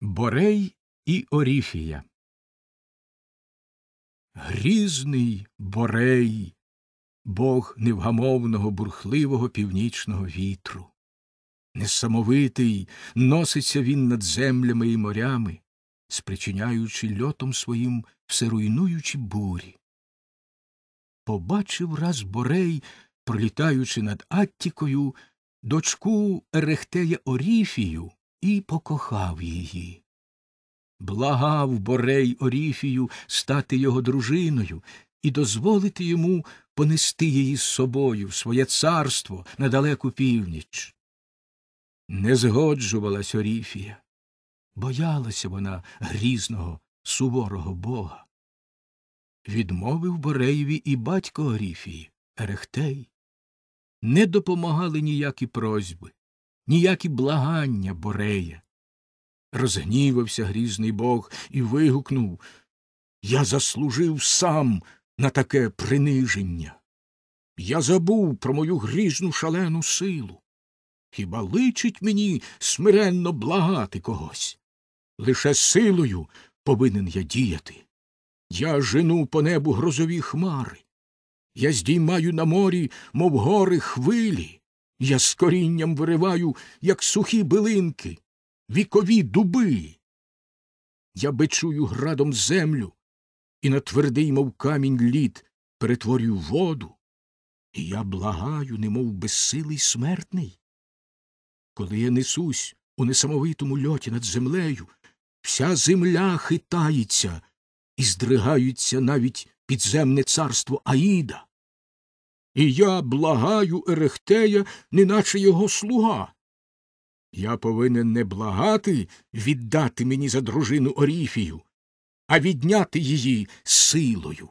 Борей і Оріфія Грізний Борей, бог невгамовного бурхливого північного вітру. Несамовитий носиться він над землями і морями, спричиняючи льотом своїм всеруйнуючі бурі. Побачив раз Борей, пролітаючи над Аттікою, дочку Ерехтея Оріфію і покохав її. Благав Борей Оріфію стати його дружиною і дозволити йому понести її з собою в своє царство на далеку північ. Не згоджувалась Оріфія, боялася вона грізного, суворого бога. Відмовив Бореєві і батько Оріфії, Ерехтей. Не допомагали ніякі просьби, ніякі благання Борея. Розгнівався грізний бог і вигукнув Я заслужив сам на таке приниження. Я забув про мою грізну шалену силу. Хіба личить мені смиренно благати когось? Лише силою повинен я діяти. Я жену по небу грозові хмари. Я здіймаю на морі, мов гори хвилі. Я з корінням вириваю, як сухі билинки, вікові дуби. Я бичую градом землю і на твердий, мов камінь лід, перетворюю воду. І я благаю, немов безсилий смертний. Коли я несусь у несамовитому льоті над землею, вся земля хитається і здригаються навіть підземне царство Аїда. І я благаю Ерехтея, неначе його слуга. Я повинен не благати віддати мені за дружину Оріфію, а відняти її силою.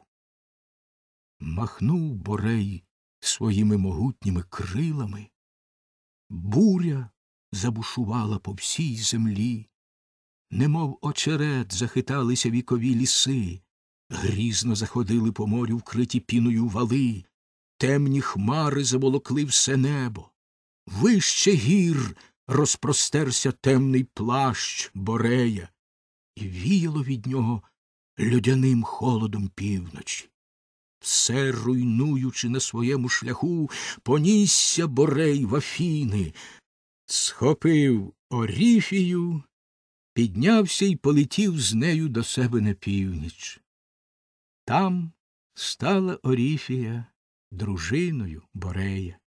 Махнув Борей своїми могутніми крилами. Буря забушувала по всій землі, немов очерет захиталися вікові ліси, грізно заходили по морю вкриті піною вали, темні хмари заволокли все небо. Вище гір розпростерся темний плащ Борея, і віяло від нього людяним холодом півночі. Все руйнуючи на своєму шляху, понісся Борей в Афіни, схопив Оріфію, піднявся і полетів з нею до себе на північ. Там стала Оріфія дружиною Борея.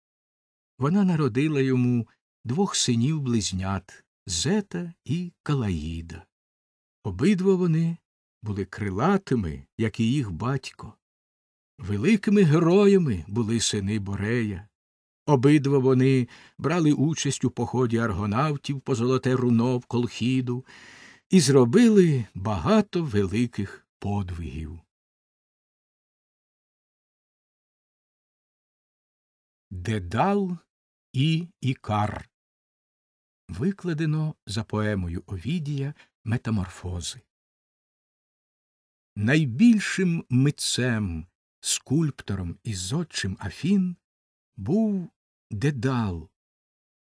Вона народила йому двох синів близнят Зета і Калаїда. Обидва вони були крилатими, як і їх батько. Великими героями були сини Борея. Обидва вони брали участь у поході аргонавтів по золоте руно в Колхіду і зробили багато великих подвигів. Дедал і Ікар викладено за поемою Овідія Метаморфози. Найбільшим митцем, скульптором і зодчим Афін був Дедал,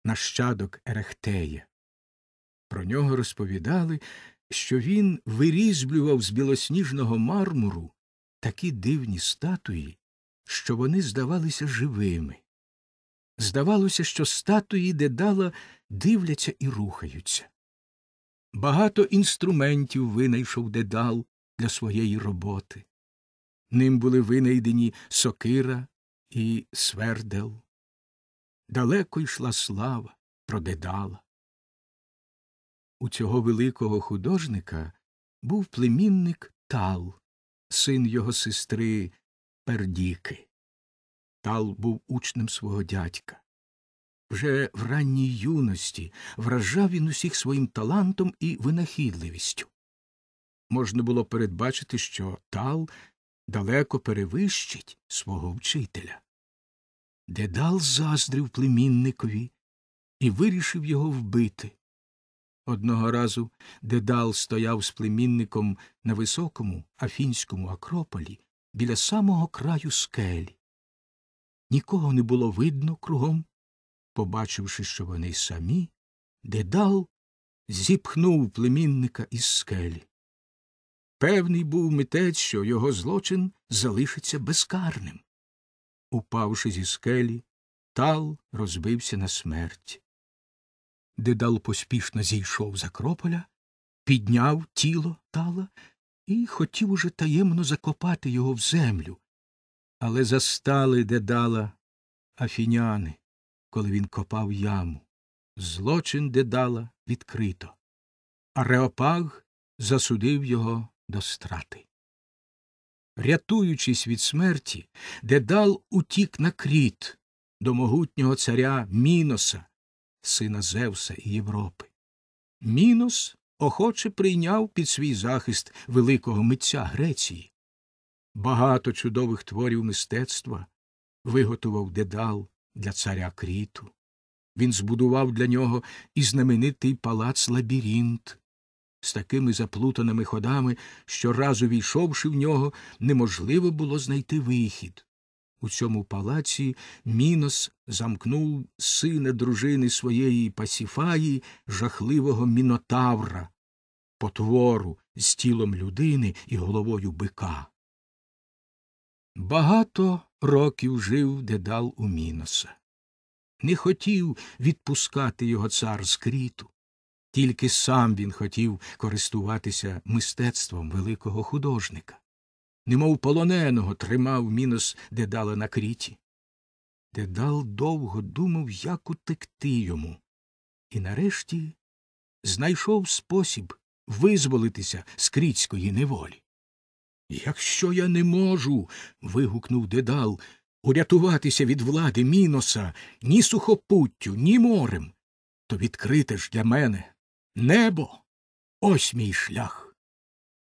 нащадок Ерехтея. Про нього розповідали, що він вирізблював з білосніжного мармуру такі дивні статуї, що вони здавалися живими. Здавалося, що статуї Дедала дивляться і рухаються. Багато інструментів винайшов Дедал для своєї роботи. Ним були винайдені сокира і свердел. Далеко йшла слава про Дедала. У цього великого художника був племінник Тал, син його сестри Пердіки. Тал був учнем свого дядька. Вже в ранній юності вражав він усіх своїм талантом і винахідливістю. Можна було передбачити, що Тал далеко перевищить свого вчителя. Дедал заздрив племінникові і вирішив його вбити. Одного разу Дедал стояв з племінником на високому афінському акрополі біля самого краю скелі. Нікого не було видно кругом. Побачивши, що вони самі, Дедал зіпхнув племінника із скелі. Певний був митець, що його злочин залишиться безкарним. Упавши зі скелі, тал розбився на смерть. Дедал поспішно зійшов з Акрополя, підняв тіло тала і хотів уже таємно закопати його в землю. Але застали дедала афіняни, коли він копав яму. Злочин дедала відкрито. Ареопаг засудив його до страти. Рятуючись від смерті, Дедал утік на кріт до могутнього царя Міноса, сина Зевса і Європи. Мінос охоче прийняв під свій захист великого митця Греції. Багато чудових творів мистецтва виготовив Дедал для царя Кріту. Він збудував для нього і знаменитий палац Лабіринт з такими заплутаними ходами, що раз увійшовши в нього, неможливо було знайти вихід. У цьому палаці Мінос замкнув сина дружини своєї Пасіфаї, жахливого мінотавра, потвору з тілом людини і головою бика. Багато років жив дедал у Міноса. Не хотів відпускати його цар з кріту. Тільки сам він хотів користуватися мистецтвом великого художника. Немов полоненого тримав мінос дедала на кріті. Дедал довго думав, як утекти йому, і нарешті знайшов спосіб визволитися з крітської неволі. Якщо я не можу. вигукнув дедал, урятуватися від влади міноса ні сухопуттю, ні морем, то відкрите ж для мене Небо ось мій шлях.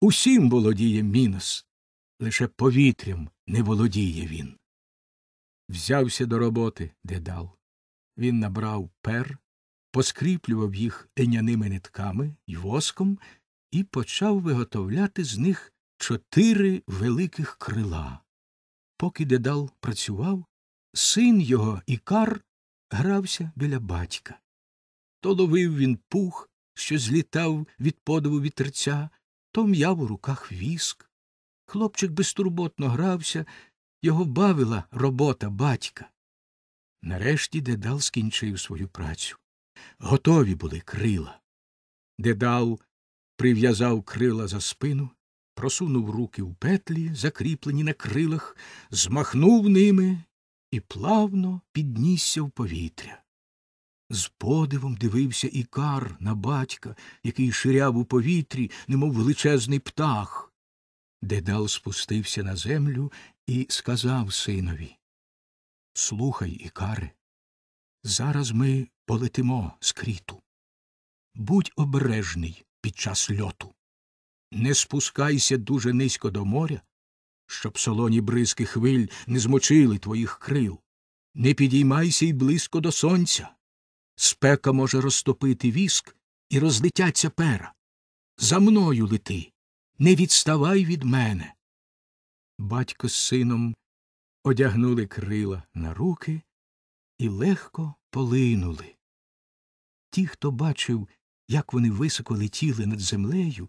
Усім володіє мінос, лише повітрям не володіє він. Взявся до роботи дедал. Він набрав пер, поскріплював їх еняними нитками й воском і почав виготовляти з них чотири великих крила. Поки дедал працював, син його Ікар грався біля батька. То ловив він пух що злітав від подиву вітерця, то м'яв у руках віск. Хлопчик безтурботно грався, його бавила робота батька. Нарешті Дедал скінчив свою працю. Готові були крила. Дедал прив'язав крила за спину, просунув руки в петлі, закріплені на крилах, змахнув ними і плавно піднісся в повітря. З подивом дивився Ікар на батька, який ширяв у повітрі, немов величезний птах. Дедал спустився на землю і сказав синові Слухай, Ікаре, зараз ми полетимо з кріту. Будь обережний під час льоту. Не спускайся дуже низько до моря, щоб солоні бризки хвиль не змочили твоїх крил. Не підіймайся й близько до сонця. Спека може розтопити віск і розлетяться пера. За мною лети, не відставай від мене. Батько з сином одягнули крила на руки і легко полинули. Ті, хто бачив, як вони високо летіли над землею,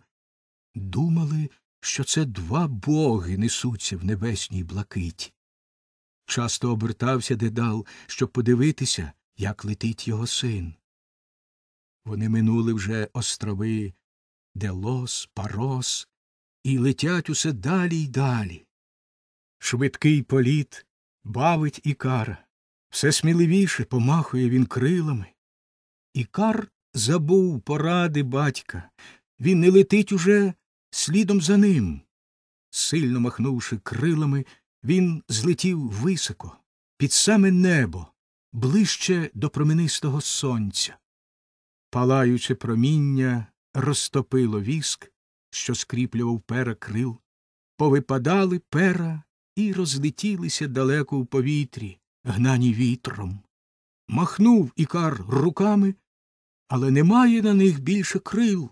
думали, що це два боги несуться в небесній блакиті. Часто обертався дедал, щоб подивитися, як летить його син. Вони минули вже острови Делос, Парос, і летять усе далі й далі. Швидкий політ бавить Ікара, все сміливіше помахує він крилами. Ікар забув поради батька. Він не летить уже слідом за ним. Сильно махнувши крилами, він злетів високо, під саме небо, ближче до променистого сонця. Палаюче проміння розтопило віск, що скріплював пера крил, повипадали пера і розлетілися далеко в повітрі, гнані вітром. Махнув ікар руками, але немає на них більше крил.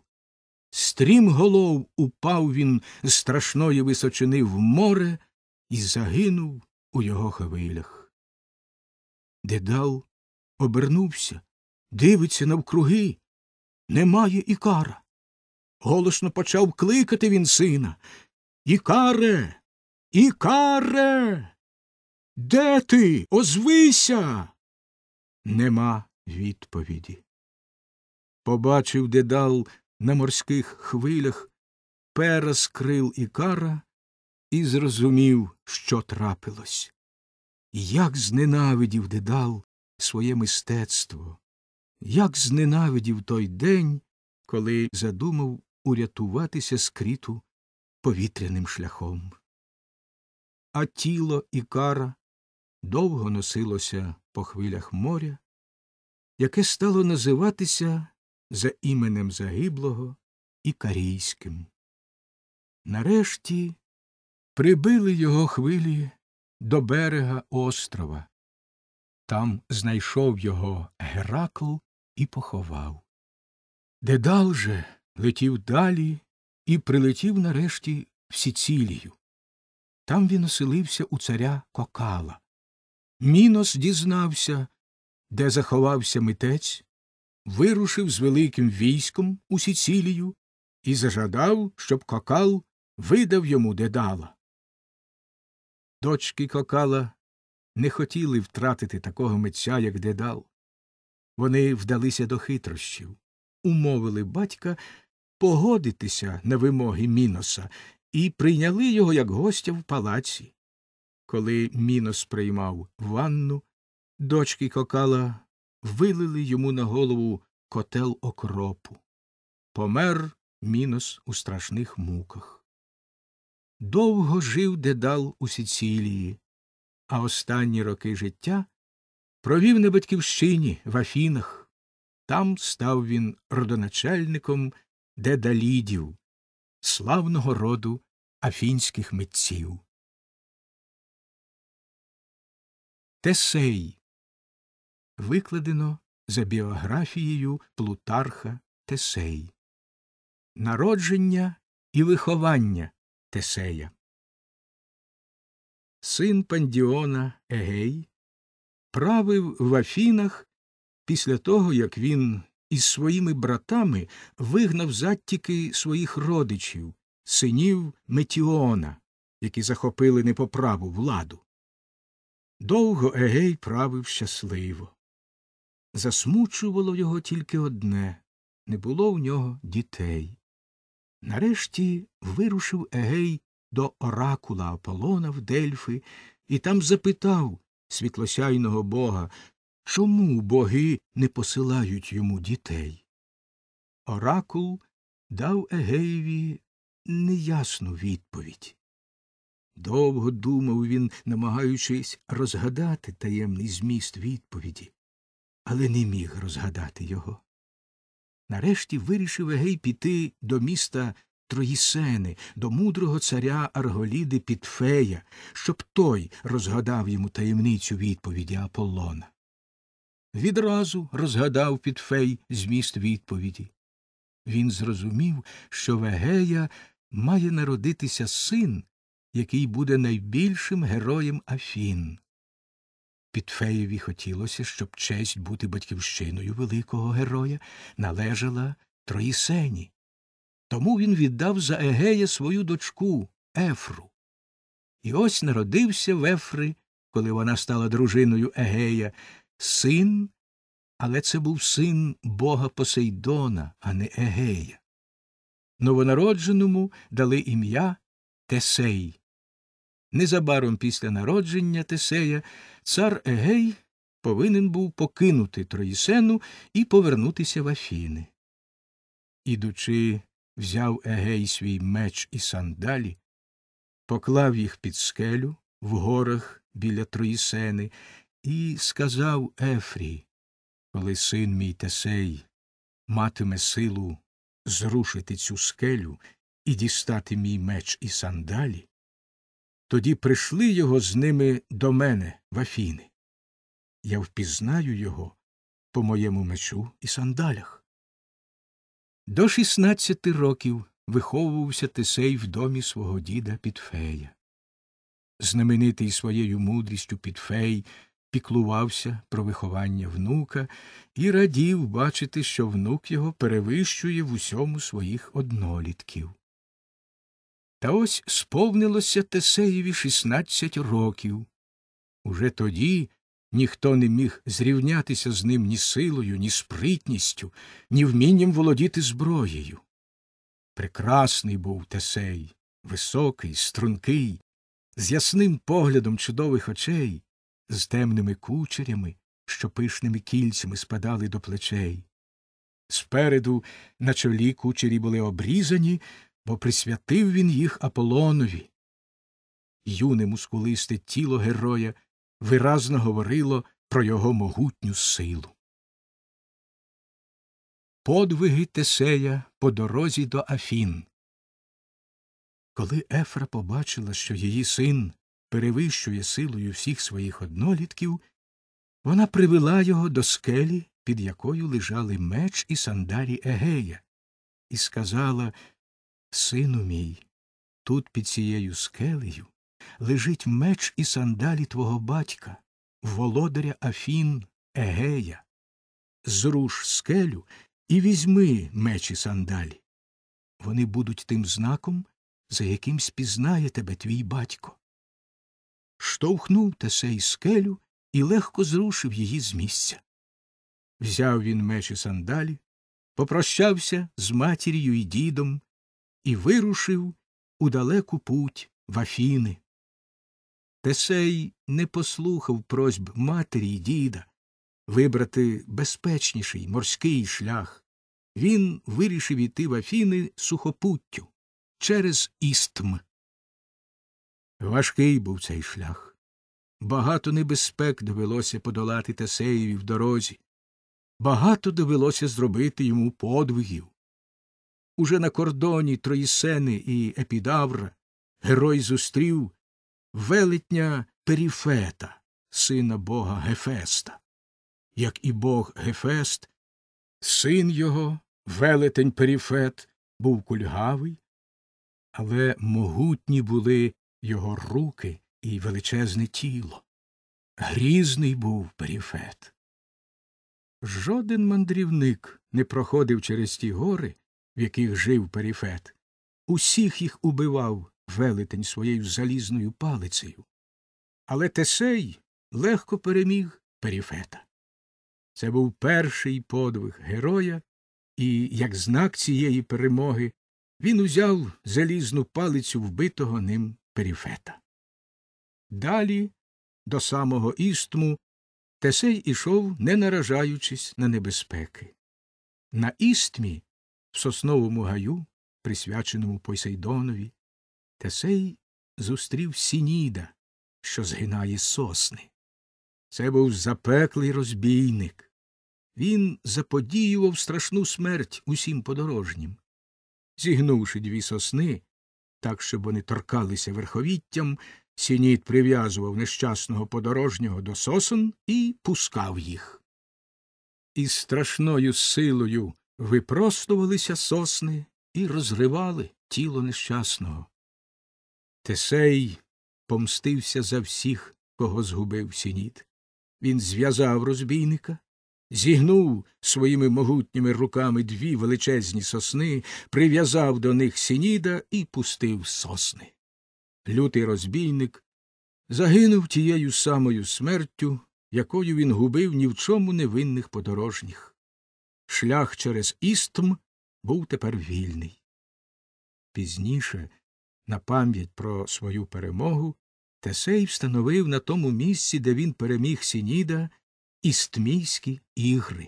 Стрім голов упав він з страшної височини в море і загинув у його хвилях. Дедал обернувся, дивиться навкруги, немає Ікара. Голосно почав кликати він сина. Ікаре, Ікаре. Де ти? Озвися. Нема відповіді. Побачив дедал на морських хвилях пераз крил Ікара і зрозумів, що трапилось. Як зненавидів дедал своє мистецтво, як зненавидів той день, коли задумав урятуватися скріту повітряним шляхом. А тіло Ікара довго носилося по хвилях моря, яке стало називатися за іменем загиблого Ікарійським. Нарешті прибили його хвилі до берега острова. Там знайшов його Геракл і поховав. Дедал же летів далі і прилетів нарешті в Сіцілію. Там він оселився у царя Кокала. Мінос дізнався, де заховався митець, вирушив з великим військом у Сіцілію і зажадав, щоб Кокал видав йому дедала. Дочки Кокала не хотіли втратити такого митця, як дедал. Вони вдалися до хитрощів, умовили батька погодитися на вимоги Міноса і прийняли його як гостя в палаці. Коли Мінос приймав ванну, дочки Кокала вилили йому на голову котел окропу. Помер Мінос у страшних муках. Довго жив дедал у Сицилії, а останні роки життя провів на батьківщині в Афінах. Там став він родоначальником дедалідів, славного роду афінських митців. Тесей викладено за біографією Плутарха Тесей. Народження і виховання Тесея. Син Пандіона Егей правив в Афінах після того, як він із своїми братами вигнав заттіки своїх родичів, синів Метіона, які захопили непоправу владу. Довго Егей правив щасливо. Засмучувало його тільки одне не було в нього дітей. Нарешті вирушив Егей до оракула Аполлона в Дельфи і там запитав світлосяйного бога, чому боги не посилають йому дітей. Оракул дав Егеєві неясну відповідь. Довго думав він, намагаючись розгадати таємний зміст відповіді, але не міг розгадати його. Нарешті вирішив Егей піти до міста Троїсени, до мудрого царя Арголіди Підфея, щоб той розгадав йому таємницю відповіді Аполлона. Відразу розгадав Підфей зміст відповіді. Він зрозумів, що в Егея має народитися син, який буде найбільшим героєм Афін. Підфеєві хотілося, щоб честь бути батьківщиною великого героя належала Троїсені. Тому він віддав за Егея свою дочку Ефру. І ось народився в Ефри, коли вона стала дружиною Егея, син, але це був син бога Посейдона, а не Егея. Новонародженому дали ім'я Тесей. Незабаром після народження Тесея цар Егей повинен був покинути Троїсену і повернутися в Афіни. Ідучи, взяв Егей свій меч і сандалі, поклав їх під скелю в горах біля Троїсени і сказав Ефрі, коли син мій Тесей матиме силу зрушити цю скелю і дістати мій меч і сандалі, тоді прийшли його з ними до мене в Афіни. Я впізнаю його по моєму мечу і сандалях. До шістнадцяти років виховувався Тесей в домі свого діда Підфея. Знаменитий своєю мудрістю Підфей піклувався про виховання внука і радів бачити, що внук його перевищує в усьому своїх однолітків. Та ось сповнилося Тесеєві шістнадцять років. Уже тоді ніхто не міг зрівнятися з ним ні силою, ні спритністю, ні вмінням володіти зброєю. Прекрасний був Тесей, високий, стрункий, з ясним поглядом чудових очей, з темними кучерями, що пишними кільцями спадали до плечей. Спереду на чолі кучері були обрізані, бо присвятив він їх Аполонові. Юне мускулисте тіло героя виразно говорило про його могутню силу. Подвиги Тесея по дорозі до Афін. Коли Ефра побачила, що її син перевищує силою всіх своїх однолітків, вона привела його до скелі, під якою лежали меч і сандарі Егея, і сказала Сину мій, тут під цією скелею лежить меч і сандалі твого батька, володаря Афін Егея. Зруш скелю і візьми меч і сандалі. Вони будуть тим знаком, за яким спізнає тебе твій батько. Штовхнув Тесей скелю і легко зрушив її з місця. Взяв він меч і сандалі, попрощався з матір'ю і дідом і вирушив у далеку путь в Афіни. Тесей не послухав просьб матері й діда вибрати безпечніший морський шлях. Він вирішив іти в Афіни сухопуттю через істм. Важкий був цей шлях. Багато небезпек довелося подолати Тесеєві в дорозі, багато довелося зробити йому подвигів. Уже на кордоні Троїсени і Епідавра герой зустрів велетня Періфета, сина бога Гефеста. Як і бог Гефест, син його, велетень Періфет, був кульгавий, але могутні були його руки і величезне тіло. Грізний був Періфет. Жоден мандрівник не проходив через ті гори, в яких жив Періфет. Усіх їх убивав велетень своєю залізною палицею. Але Тесей легко переміг Періфета. Це був перший подвиг героя, і, як знак цієї перемоги, він узяв залізну палицю вбитого ним Періфета. Далі, до самого істму, Тесей ішов, не наражаючись на небезпеки. На істмі, сосновому гаю, присвяченому Посейдонові, Тесей зустрів Сініда, що згинає сосни. Це був запеклий розбійник. Він заподіював страшну смерть усім подорожнім. Зігнувши дві сосни, так, щоб вони торкалися верховіттям, Сінід прив'язував нещасного подорожнього до сосен і пускав їх. Із страшною силою випростувалися сосни і розривали тіло нещасного. Тесей помстився за всіх, кого згубив Сінід. Він зв'язав розбійника, зігнув своїми могутніми руками дві величезні сосни, прив'язав до них Сініда і пустив сосни. Лютий розбійник загинув тією самою смертю, якою він губив ні в чому невинних подорожніх. Шлях через істм був тепер вільний. Пізніше, на пам'ять про свою перемогу, Тесей встановив на тому місці, де він переміг Сініда, істмійські ігри.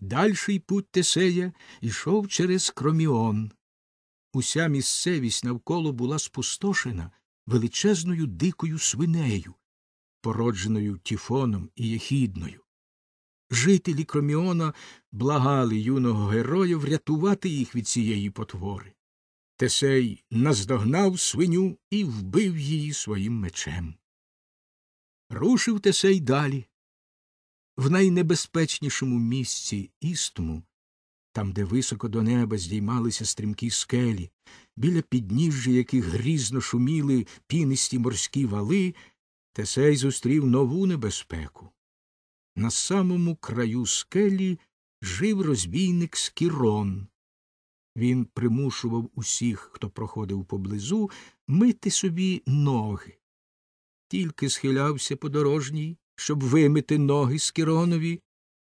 Дальший путь Тесея йшов через Кроміон. Уся місцевість навколо була спустошена величезною дикою свинею, породженою Тіфоном і Єхідною. Жителі Кроміона благали юного героя врятувати їх від цієї потвори. Тесей наздогнав свиню і вбив її своїм мечем. Рушив Тесей далі. В найнебезпечнішому місці істому, там, де високо до неба здіймалися стрімкі скелі, біля підніжжя яких грізно шуміли пінисті морські вали, Тесей зустрів нову небезпеку. На самому краю скелі жив розбійник Скірон. Він примушував усіх, хто проходив поблизу, мити собі ноги. Тільки схилявся подорожній, щоб вимити ноги Скіронові,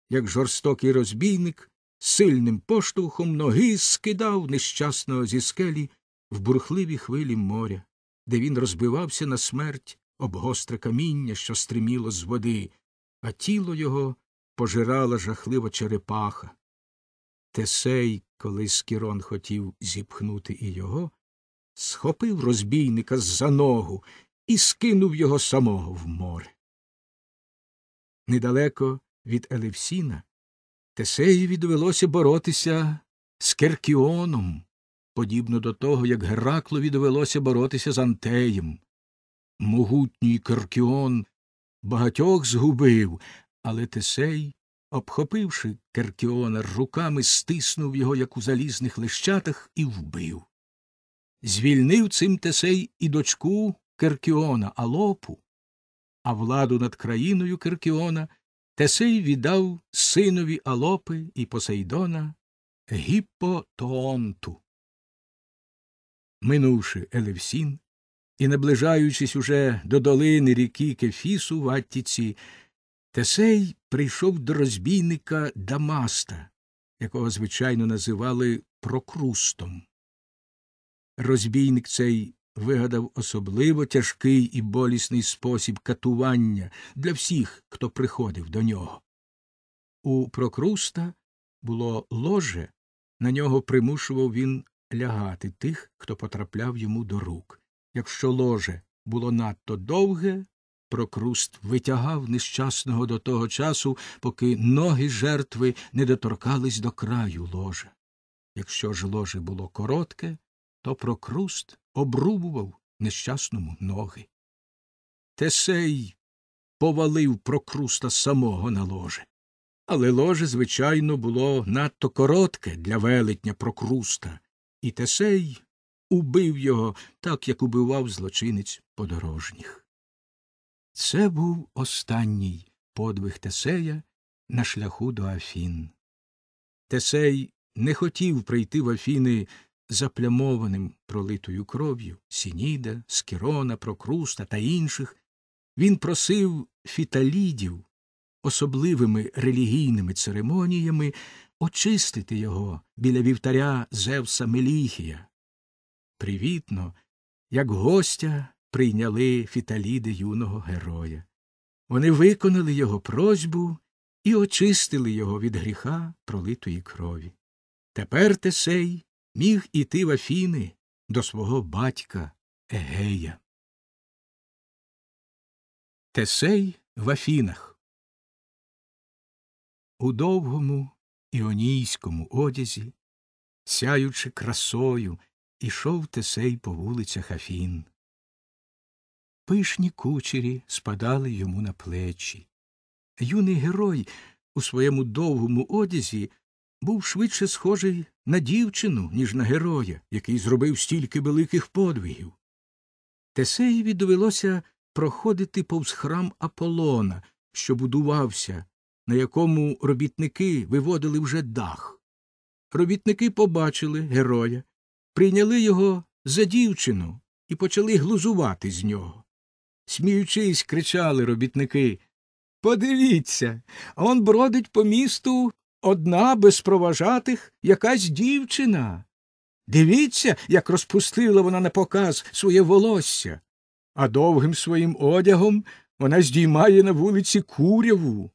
як жорстокий розбійник сильним поштовхом ноги скидав нещасного зі скелі в бурхливі хвилі моря, де він розбивався на смерть об гостре каміння, що стриміло з води, а тіло його пожирала жахлива черепаха. Тесей, коли Скірон хотів зіпхнути і його, схопив розбійника за ногу і скинув його самого в море. Недалеко від Елевсіна Тесеєві довелося боротися з Керкіоном, подібно до того, як Гераклові довелося боротися з Антеєм. Могутній Керкіон багатьох згубив, але Тесей, обхопивши Керкіона руками, стиснув його, як у залізних лищатах, і вбив. Звільнив цим Тесей і дочку Керкіона Алопу, а владу над країною Керкіона Тесей віддав синові Алопи і Посейдона Гіппотоонту. Минувши Елевсін і наближаючись уже до долини ріки Кефісу в Аттіці, Тесей прийшов до розбійника Дамаста, якого звичайно називали Прокрустом. Розбійник цей вигадав особливо тяжкий і болісний спосіб катування для всіх, хто приходив до нього. У Прокруста було ложе, на нього примушував він лягати тих, хто потрапляв йому до рук. Якщо ложе було надто довге, Прокруст витягав нещасного до того часу, поки ноги жертви не доторкались до краю ложа. Якщо ж ложе було коротке, то Прокруст обрубував нещасному ноги. Тесей повалив Прокруста самого на ложе. Але ложе, звичайно, було надто коротке для велетня Прокруста, і Тесей убив його так, як убивав злочинець подорожніх. Це був останній подвиг Тесея на шляху до Афін. Тесей не хотів прийти в Афіни заплямованим пролитою кров'ю Сініда, Скірона, Прокруста та інших. Він просив фіталідів особливими релігійними церемоніями очистити його біля вівтаря Зевса Меліхія. Привітно, як гостя прийняли фіталіди юного героя. Вони виконали його просьбу і очистили його від гріха пролитої крові. Тепер Тесей міг іти в Афіни до свого батька Егея. Тесей в Афінах У довгому іонійському одязі, сяючи красою, ішов Тесей по вулицях Афін. Пишні кучері спадали йому на плечі. Юний герой у своєму довгому одязі був швидше схожий на дівчину, ніж на героя, який зробив стільки великих подвигів. Тесеєві довелося проходити повз храм Аполлона, що будувався, на якому робітники виводили вже дах. Робітники побачили героя, прийняли його за дівчину і почали глузувати з нього. Сміючись, кричали робітники Подивіться, он бродить по місту одна без проважатих якась дівчина. Дивіться, як розпустила вона на показ своє волосся, а довгим своїм одягом вона здіймає на вулиці куряву.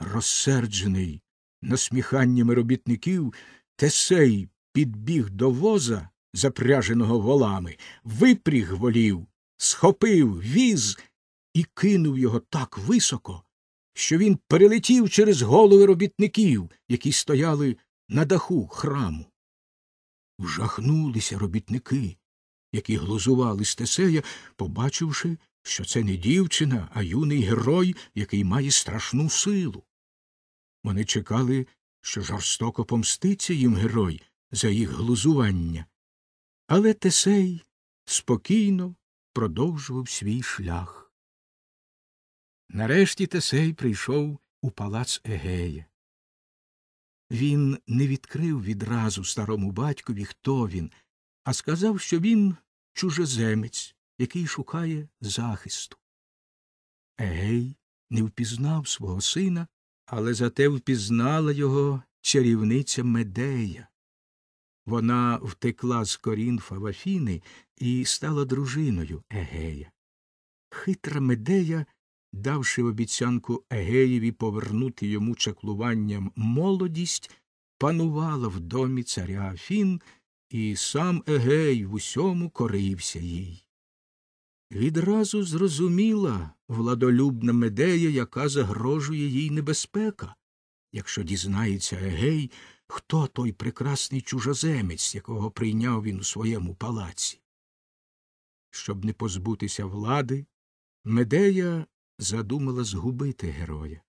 Розсерджений насміханнями робітників, Тесей підбіг до воза, запряженого волами, випріг волів, схопив віз і кинув його так високо, що він перелетів через голови робітників, які стояли на даху храму. Вжахнулися робітники, які глузували з Тесея, побачивши, що це не дівчина, а юний герой, який має страшну силу. Вони чекали, що жорстоко помститься їм герой за їх глузування. Але Тесей спокійно продовжував свій шлях. Нарешті Тесей прийшов у палац Егея. Він не відкрив відразу старому батькові, хто він, а сказав, що він чужеземець, який шукає захисту. Егей не впізнав свого сина, але зате впізнала його чарівниця Медея. Вона втекла з Корінфа в Афіни і стала дружиною Егея. Хитра Медея, давши обіцянку Егеєві повернути йому чаклуванням молодість, панувала в домі царя Афін, і сам Егей в усьому корився їй. Відразу зрозуміла владолюбна Медея, яка загрожує їй небезпека, якщо дізнається Егей, хто той прекрасний чужоземець, якого прийняв він у своєму палаці. Щоб не позбутися влади, Медея задумала згубити героя.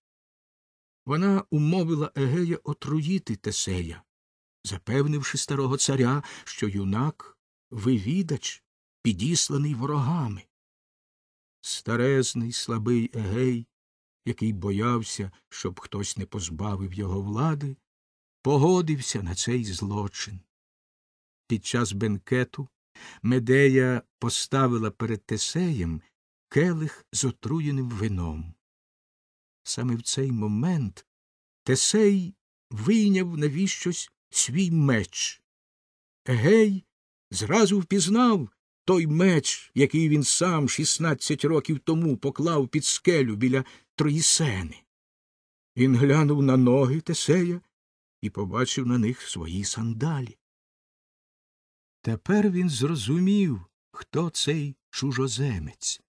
Вона умовила Егея отруїти Тесея, запевнивши старого царя, що юнак вивідач, підісланий ворогами. Старезний, слабий Егей, який боявся, щоб хтось не позбавив його влади, погодився на цей злочин. Під час бенкету Медея поставила перед Тесеєм келих з отруєним вином. Саме в цей момент Тесей вийняв навіщось свій меч. Егей зразу впізнав той меч, який він сам шістнадцять років тому поклав під скелю біля Троїсени. Він глянув на ноги Тесея і побачив на них свої сандалі. Тепер він зрозумів, хто цей чужоземець.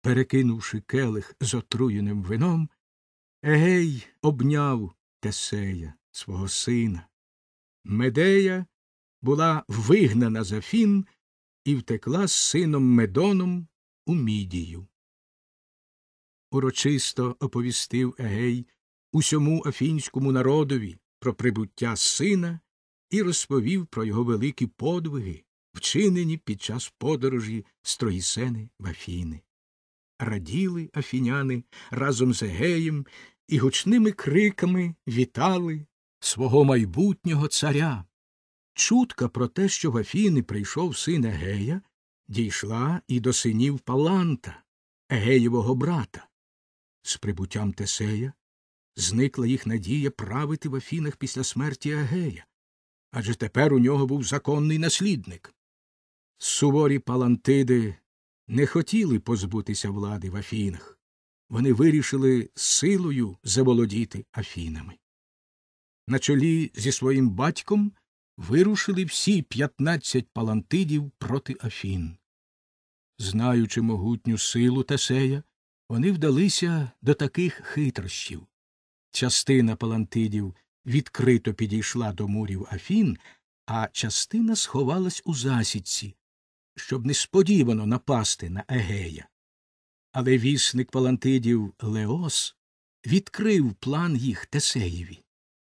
Перекинувши келих з отруєним вином, Егей обняв Тесея, свого сина. Медея була вигнана з Афін і втекла з сином Медоном у Мідію. Урочисто оповістив Егей усьому афінському народові про прибуття сина і розповів про його великі подвиги, вчинені під час подорожі з Троїсени в Афіни. Раділи афіняни разом з Егеєм і гучними криками вітали свого майбутнього царя. Чутка про те, що в Афіни прийшов син Егея, дійшла і до синів Паланта, Егеєвого брата. З прибуттям Тесея зникла їх надія правити в Афінах після смерті Егея, адже тепер у нього був законний наслідник. Суворі палантиди не хотіли позбутися влади в Афінах. Вони вирішили силою заволодіти Афінами. На чолі зі своїм батьком вирушили всі п'ятнадцять палантидів проти Афін. Знаючи могутню силу Тесея, вони вдалися до таких хитрощів. Частина палантидів відкрито підійшла до мурів Афін, а частина сховалась у засідці, щоб несподівано напасти на Егея. Але вісник палантидів Леос відкрив план їх Тесеєві.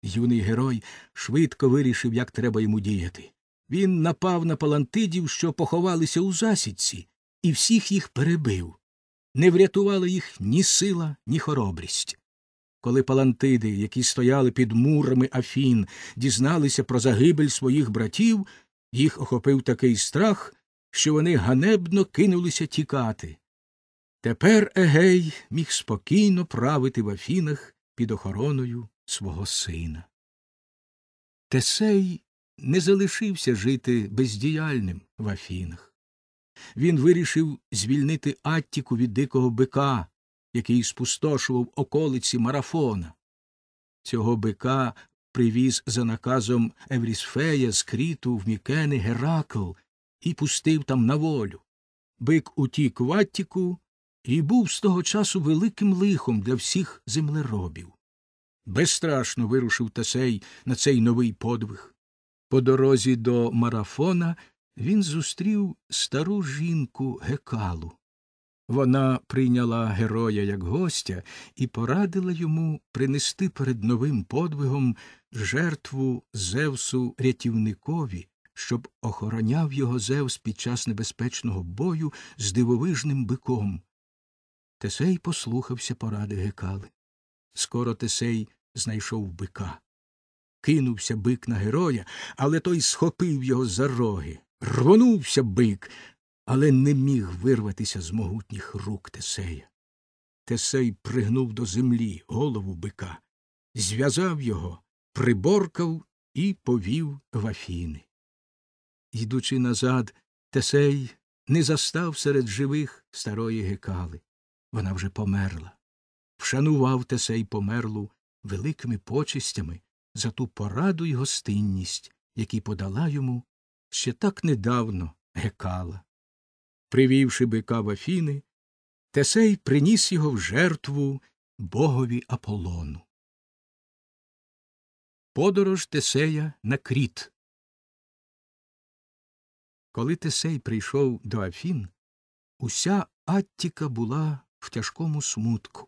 Юний герой швидко вирішив, як треба йому діяти. Він напав на палантидів, що поховалися у засідці, і всіх їх перебив. Не врятувала їх ні сила, ні хоробрість. Коли палантиди, які стояли під мурами Афін, дізналися про загибель своїх братів, їх охопив такий страх, що вони ганебно кинулися тікати. Тепер Егей міг спокійно правити в Афінах під охороною свого сина. Тесей не залишився жити бездіяльним в Афінах. Він вирішив звільнити Аттіку від дикого бика, який спустошував околиці марафона. Цього бика привіз за наказом Еврісфея з кріту в Мікени Геракл і пустив там на волю. Бик утік в Аттіку і був з того часу великим лихом для всіх землеробів. Безстрашно вирушив Тесей на цей новий подвиг. По дорозі до марафона він зустрів стару жінку Гекалу. Вона прийняла героя як гостя і порадила йому принести перед новим подвигом жертву Зевсу рятівникові, щоб охороняв його Зевс під час небезпечного бою з дивовижним биком. Тесей послухався поради Гекали. Скоро Тесей знайшов бика. Кинувся бик на героя, але той схопив його за роги. Рвонувся бик, але не міг вирватися з могутніх рук Тесея. Тесей пригнув до землі голову бика, зв'язав його, приборкав і повів в Афіни. Йдучи назад, Тесей не застав серед живих старої Гекали. Вона вже померла. Вшанував Тесей померлу великими почистями за ту пораду й гостинність, які подала йому ще так недавно Гекала. Привівши бика в Афіни, Тесей приніс його в жертву богові Аполлону. Подорож Тесея на кріт. Коли Тесей прийшов до Афін, уся Аттіка була в тяжкому смутку.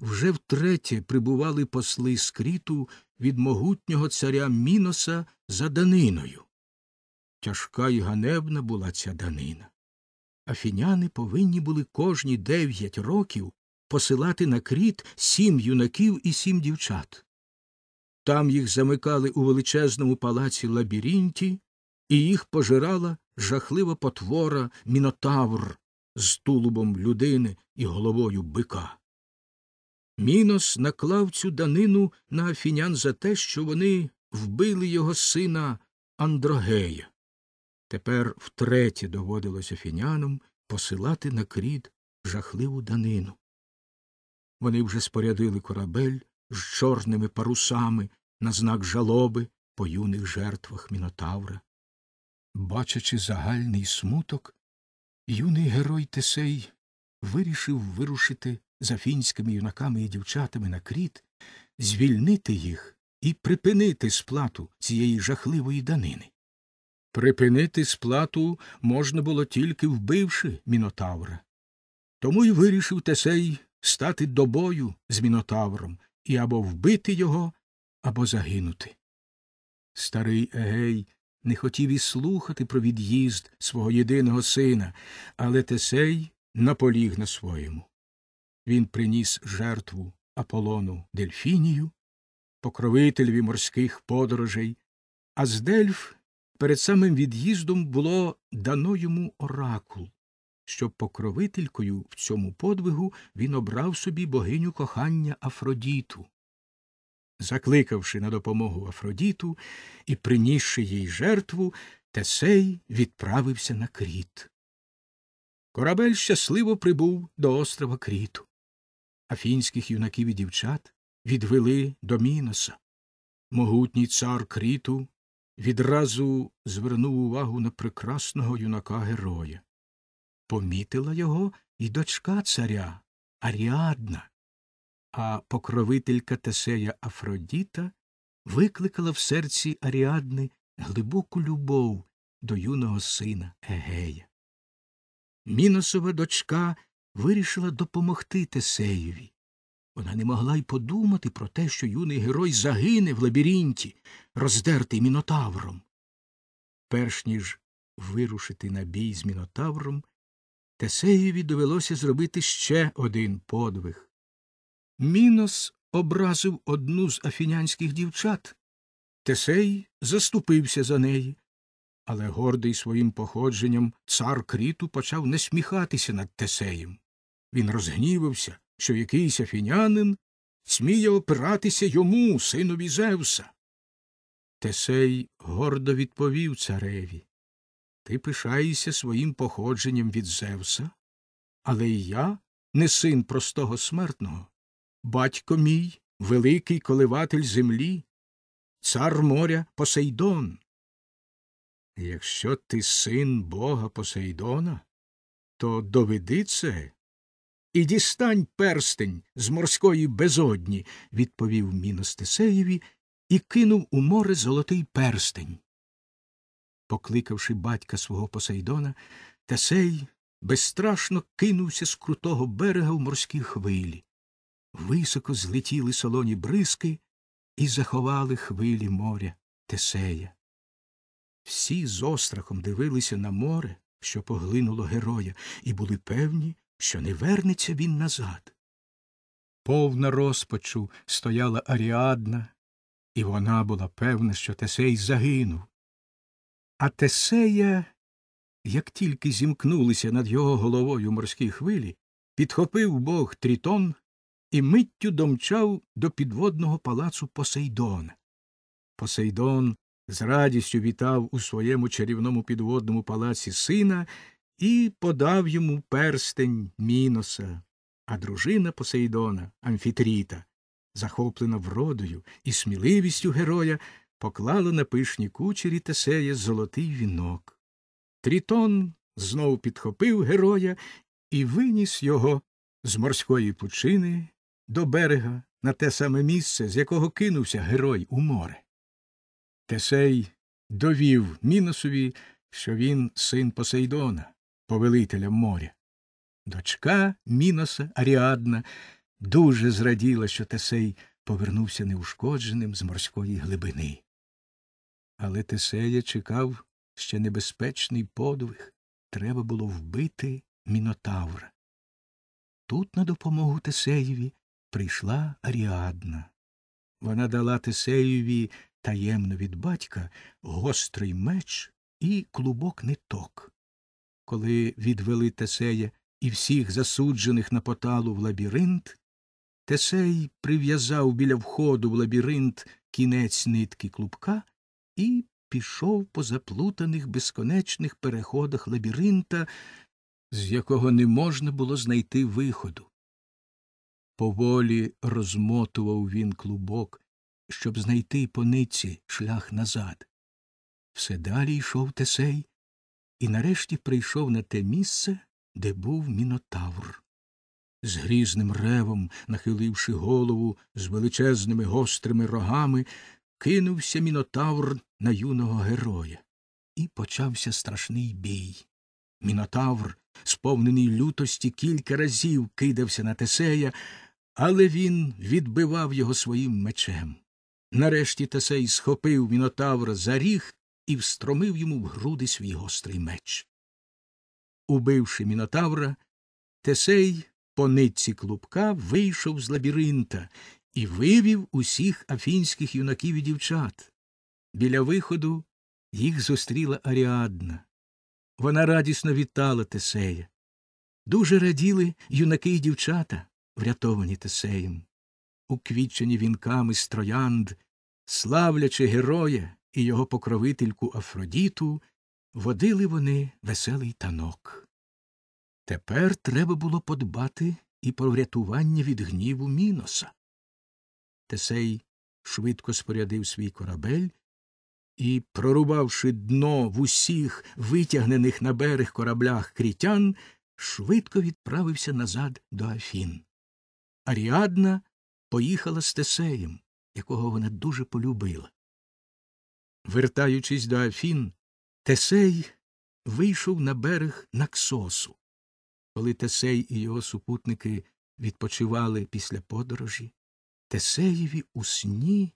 Вже втретє прибували посли з кріту від могутнього царя Міноса за даниною. Тяжка й ганебна була ця данина. Афіняни повинні були кожні дев'ять років посилати на кріт сім юнаків і сім дівчат. Там їх замикали у величезному палаці лабіринті, і їх пожирала жахлива потвора мінотавр з тулубом людини і головою бика. Мінос наклав цю данину на афінян за те, що вони вбили його сина Андрогея. Тепер втретє доводилось афінянам посилати на кріт жахливу данину. Вони вже спорядили корабель з чорними парусами на знак жалоби по юних жертвах Мінотавра. Бачачи загальний смуток, юний герой Тесей вирішив вирушити з афінськими юнаками і дівчатами на кріт, звільнити їх і припинити сплату цієї жахливої данини. Припинити сплату можна було тільки вбивши Мінотавра. Тому й вирішив Тесей стати до бою з Мінотавром і або вбити його, або загинути. Старий Егей не хотів і слухати про від'їзд свого єдиного сина, але Тесей наполіг на своєму. Він приніс жертву Аполлону Дельфінію, покровителеві морських подорожей, а з Дельф перед самим від'їздом було дано йому оракул, щоб покровителькою в цьому подвигу він обрав собі богиню кохання Афродіту. Закликавши на допомогу Афродіту і принісши їй жертву, Тесей відправився на кріт. Корабель щасливо прибув до острова Кріту. Афінських юнаків і дівчат відвели до Міноса. Могутній цар Кріту відразу звернув увагу на прекрасного юнака героя. Помітила його і дочка царя Аріадна, а покровителька Тесея Афродіта викликала в серці Аріадни глибоку любов до юного сина Егея. Міносова дочка вирішила допомогти Тесеєві. Вона не могла й подумати про те, що юний герой загине в лабіринті, роздертий мінотавром. Перш ніж вирушити на бій з мінотавром, Тесеєві довелося зробити ще один подвиг. Мінос образив одну з афінянських дівчат. Тесей заступився за неї, але гордий своїм походженням цар кріту почав насміхатися над Тесеєм. Він розгнівався, що якийсь афінянин сміє опиратися йому, синові Зевса. Тесей гордо відповів цареві Ти пишаєшся своїм походженням від Зевса, але й я не син простого смертного. Батько мій, великий коливатель землі, цар моря Посейдон. Якщо ти син бога Посейдона, то доведи це і дістань перстень з морської безодні, відповів Міностесеєві і кинув у море золотий перстень. Покликавши батька свого Посейдона, Тесей безстрашно кинувся з крутого берега в морські хвилі. Високо злетіли солоні бризки і заховали хвилі моря Тесея. Всі з острахом дивилися на море, що поглинуло героя, і були певні, що не вернеться він назад. Повна розпачу стояла Аріадна, і вона була певна, що Тесей загинув. А Тесея, як тільки зімкнулися над його головою морські хвилі, підхопив бог Трітон і миттю домчав до підводного палацу Посейдона. Посейдон з радістю вітав у своєму чарівному підводному палаці сина і подав йому перстень Міноса, а дружина Посейдона, Амфітріта, захоплена вродою і сміливістю героя, поклала на пишні кучері Тесея золотий вінок. Трітон знов підхопив героя і виніс його з морської пучини до берега на те саме місце, з якого кинувся герой у море. Тесей довів Міносові, що він син Посейдона, повелителя моря. Дочка Міноса Аріадна дуже зраділа, що Тесей повернувся неушкодженим з морської глибини. Але Тесея чекав ще небезпечний подвиг треба було вбити Мінотавра. Тут на допомогу Тесеєві прийшла Аріадна. Вона дала Тесеєві таємно від батька гострий меч і клубок ниток. Коли відвели Тесея і всіх засуджених на поталу в лабіринт, Тесей прив'язав біля входу в лабіринт кінець нитки клубка і пішов по заплутаних безконечних переходах лабіринта, з якого не можна було знайти виходу. Поволі розмотував він клубок, щоб знайти по нитці шлях назад. Все далі йшов Тесей і нарешті прийшов на те місце, де був мінотавр. З грізним ревом, нахиливши голову з величезними гострими рогами, кинувся мінотавр на юного героя. І почався страшний бій. Мінотавр, сповнений лютості, кілька разів кидався на Тесея, але він відбивав його своїм мечем. Нарешті Тесей схопив мінотавра за ріг і встромив йому в груди свій гострий меч. Убивши мінотавра, Тесей по нитці клубка вийшов з лабіринта і вивів усіх афінських юнаків і дівчат. Біля виходу їх зустріла Аріадна. Вона радісно вітала Тесея. Дуже раділи юнаки й дівчата, врятовані Тесеєм. Уквітчені вінками з троянд, славлячи героя і його покровительку Афродіту, водили вони веселий танок. Тепер треба було подбати і про врятування від гніву Міноса. Тесей швидко спорядив свій корабель і, прорубавши дно в усіх витягнених на берег кораблях крітян, швидко відправився назад до Афін. Аріадна поїхала з Тесеєм, якого вона дуже полюбила. Вертаючись до Афін, Тесей вийшов на берег Наксосу. Коли Тесей і його супутники відпочивали після подорожі, Тесеєві у сні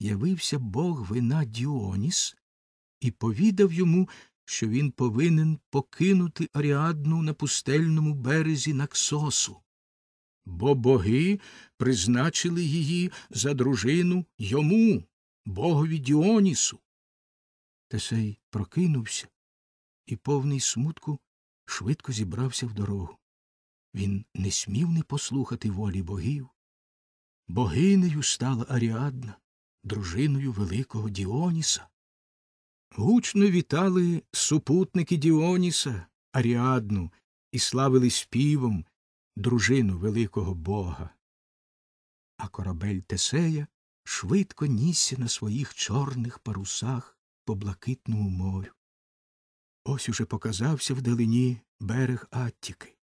явився бог вина Діоніс і повідав йому, що він повинен покинути Аріадну на пустельному березі Наксосу, бо боги призначили її за дружину йому, богові Діонісу. Тесей прокинувся і, повний смутку, швидко зібрався в дорогу. Він не смів не послухати волі богів. Богинею стала Аріадна, дружиною великого Діоніса. Гучно вітали супутники Діоніса, Аріадну, і славили співом дружину великого бога. А корабель Тесея швидко нісся на своїх чорних парусах по блакитному морю. Ось уже показався вдалині берег Аттіки.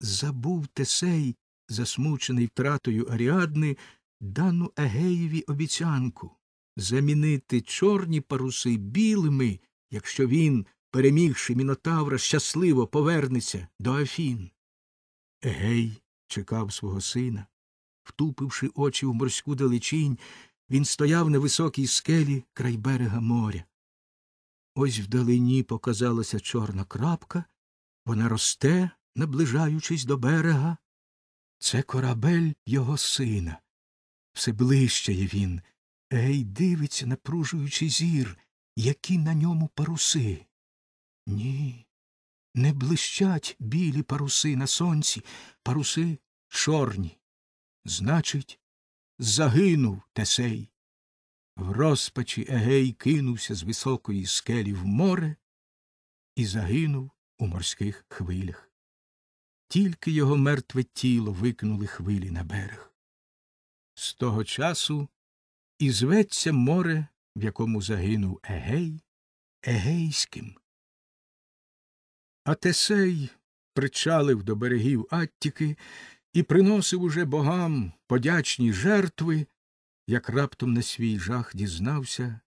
Забув Тесей, засмучений втратою Аріадни, дану Егеєві обіцянку замінити чорні паруси білими, якщо він, перемігши мінотавра, щасливо повернеться до Афін. Егей чекав свого сина. Втупивши очі в морську далечінь, він стояв на високій скелі край берега моря. Ось вдалині показалася чорна крапка, вона росте наближаючись до берега. Це корабель його сина. Все ближчає він. Ей, дивиться, напружуючи зір, які на ньому паруси. Ні, не блищать білі паруси на сонці, паруси чорні. Значить, загинув Тесей. В розпачі Егей кинувся з високої скелі в море і загинув у морських хвилях. Тільки його мертве тіло викинули хвилі на берег. З того часу і зветься море, в якому загинув Егей, Егейським. А Тесей причалив до берегів Аттіки і приносив уже богам подячні жертви, як раптом на свій жах дізнався,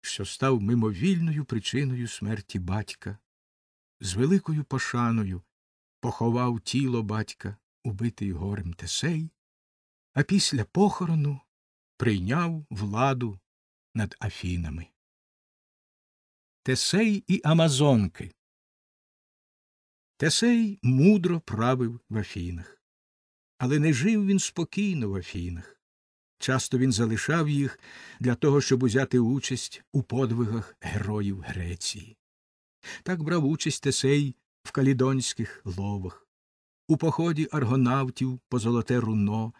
що став мимовільною причиною смерті батька. З великою пошаною поховав тіло батька, убитий горем Тесей, а після похорону прийняв владу над Афінами. Тесей і Амазонки Тесей мудро правив в Афінах. Але не жив він спокійно в Афінах. Часто він залишав їх для того, щоб узяти участь у подвигах героїв Греції. Так брав участь Тесей в калідонських ловах, у поході аргонавтів по золоте руно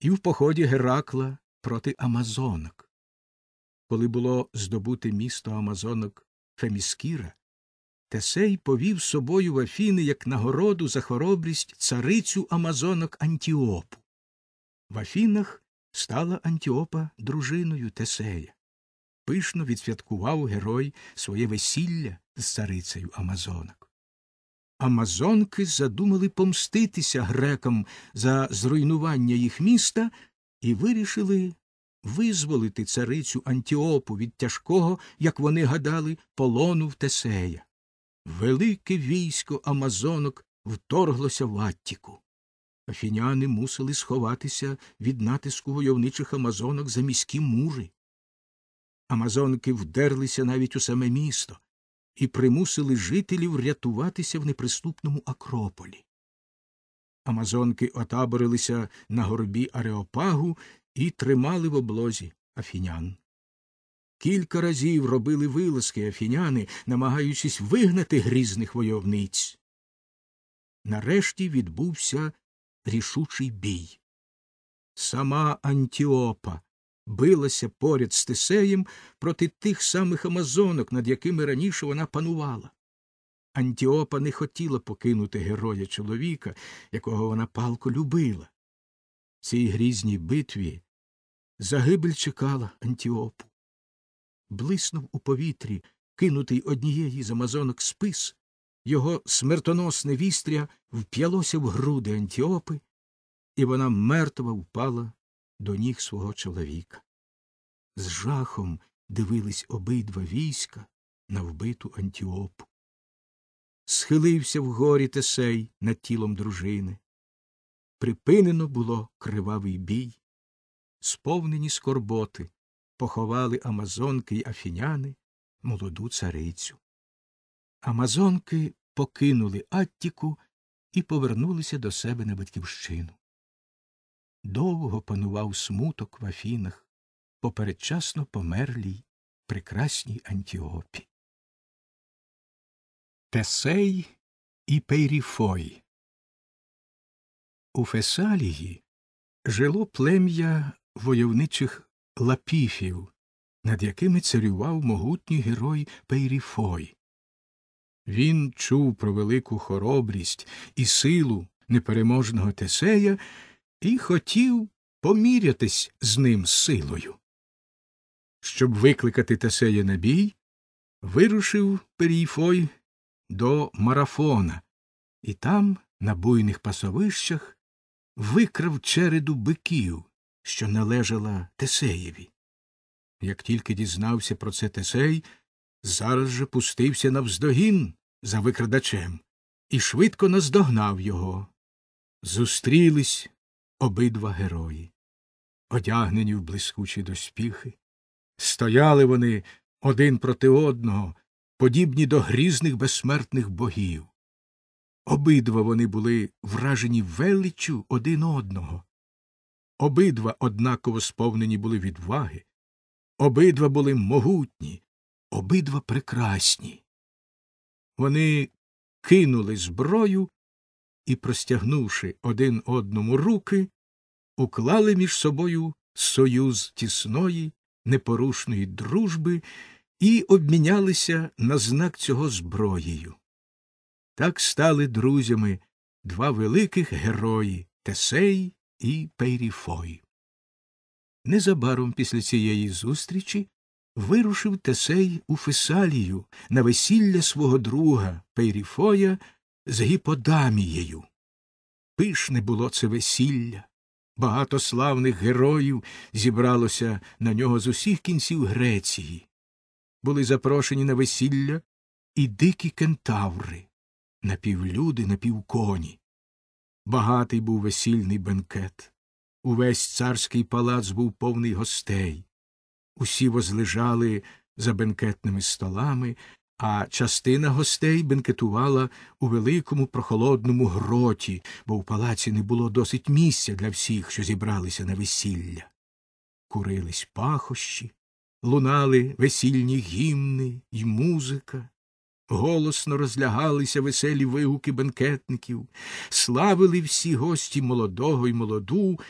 і в поході Геракла проти Амазонок. Коли було здобуте місто Амазонок Феміскіра, Тесей повів собою в Афіни як нагороду за хоробрість царицю Амазонок Антіопу. В Афінах стала Антіопа дружиною Тесея. Пишно відсвяткував герой своє весілля з царицею Амазонок. Амазонки задумали помститися грекам за зруйнування їх міста і вирішили визволити царицю Антіопу від тяжкого, як вони гадали, полону в Тесея. Велике військо Амазонок вторглося в Аттіку. Афіняни мусили сховатися від натиску войовничих Амазонок за міські мури. Амазонки вдерлися навіть у саме місто і примусили жителів рятуватися в неприступному Акрополі. Амазонки отаборилися на горбі Ареопагу і тримали в облозі афінян. Кілька разів робили вилазки афіняни, намагаючись вигнати грізних войовниць. Нарешті відбувся рішучий бій. Сама Антіопа билася поряд з Тесеєм проти тих самих амазонок, над якими раніше вона панувала. Антіопа не хотіла покинути героя чоловіка, якого вона палко любила. В цій грізній битві загибель чекала Антіопу. Блиснув у повітрі, кинутий однієї з амазонок спис, його смертоносне вістря вп'ялося в груди Антіопи, і вона мертва впала до ніг свого чоловіка. З жахом дивились обидва війська на вбиту Антіопу. Схилився вгорі Тесей над тілом дружини. Припинено було кривавий бій. Сповнені скорботи поховали амазонки й афіняни молоду царицю. Амазонки покинули Аттіку і повернулися до себе на батьківщину. Довго панував смуток в Афінах по передчасно померлій прекрасній Антіопі. Тесей і Пейріфой У Фесалії жило плем'я войовничих лапіфів, над якими царював могутній герой Пейріфой. Він чув про велику хоробрість і силу непереможного Тесея і хотів помірятись з ним силою. Щоб викликати Тесея на бій, вирушив Періфой до марафона, і там, на буйних пасовищах, викрав череду биків, що належала Тесеєві. Як тільки дізнався про це Тесей, зараз же пустився навздогін за викрадачем і швидко наздогнав його. Зустрілись обидва герої, одягнені в блискучі доспіхи. Стояли вони один проти одного, подібні до грізних безсмертних богів. Обидва вони були вражені величчю один одного. Обидва однаково сповнені були відваги, обидва були могутні, обидва прекрасні. Вони кинули зброю і, простягнувши один одному руки, уклали між собою союз тісної, непорушної дружби і обмінялися на знак цього зброєю. Так стали друзями два великих герої Тесей і Пейріфой. Незабаром після цієї зустрічі вирушив Тесей у Фесалію на весілля свого друга Пейріфоя з Гіподамією. Пишне було це весілля. Багато славних героїв зібралося на нього з усіх кінців Греції. Були запрошені на весілля і дикі кентаври, напівлюди, напівконі. Багатий був весільний бенкет. Увесь царський палац був повний гостей. Усі возлежали за бенкетними столами, а частина гостей бенкетувала у великому прохолодному гроті, бо в палаці не було досить місця для всіх, що зібралися на весілля. Курились пахощі, лунали весільні гімни й музика, голосно розлягалися веселі вигуки бенкетників, славили всі гості молодого й молоду,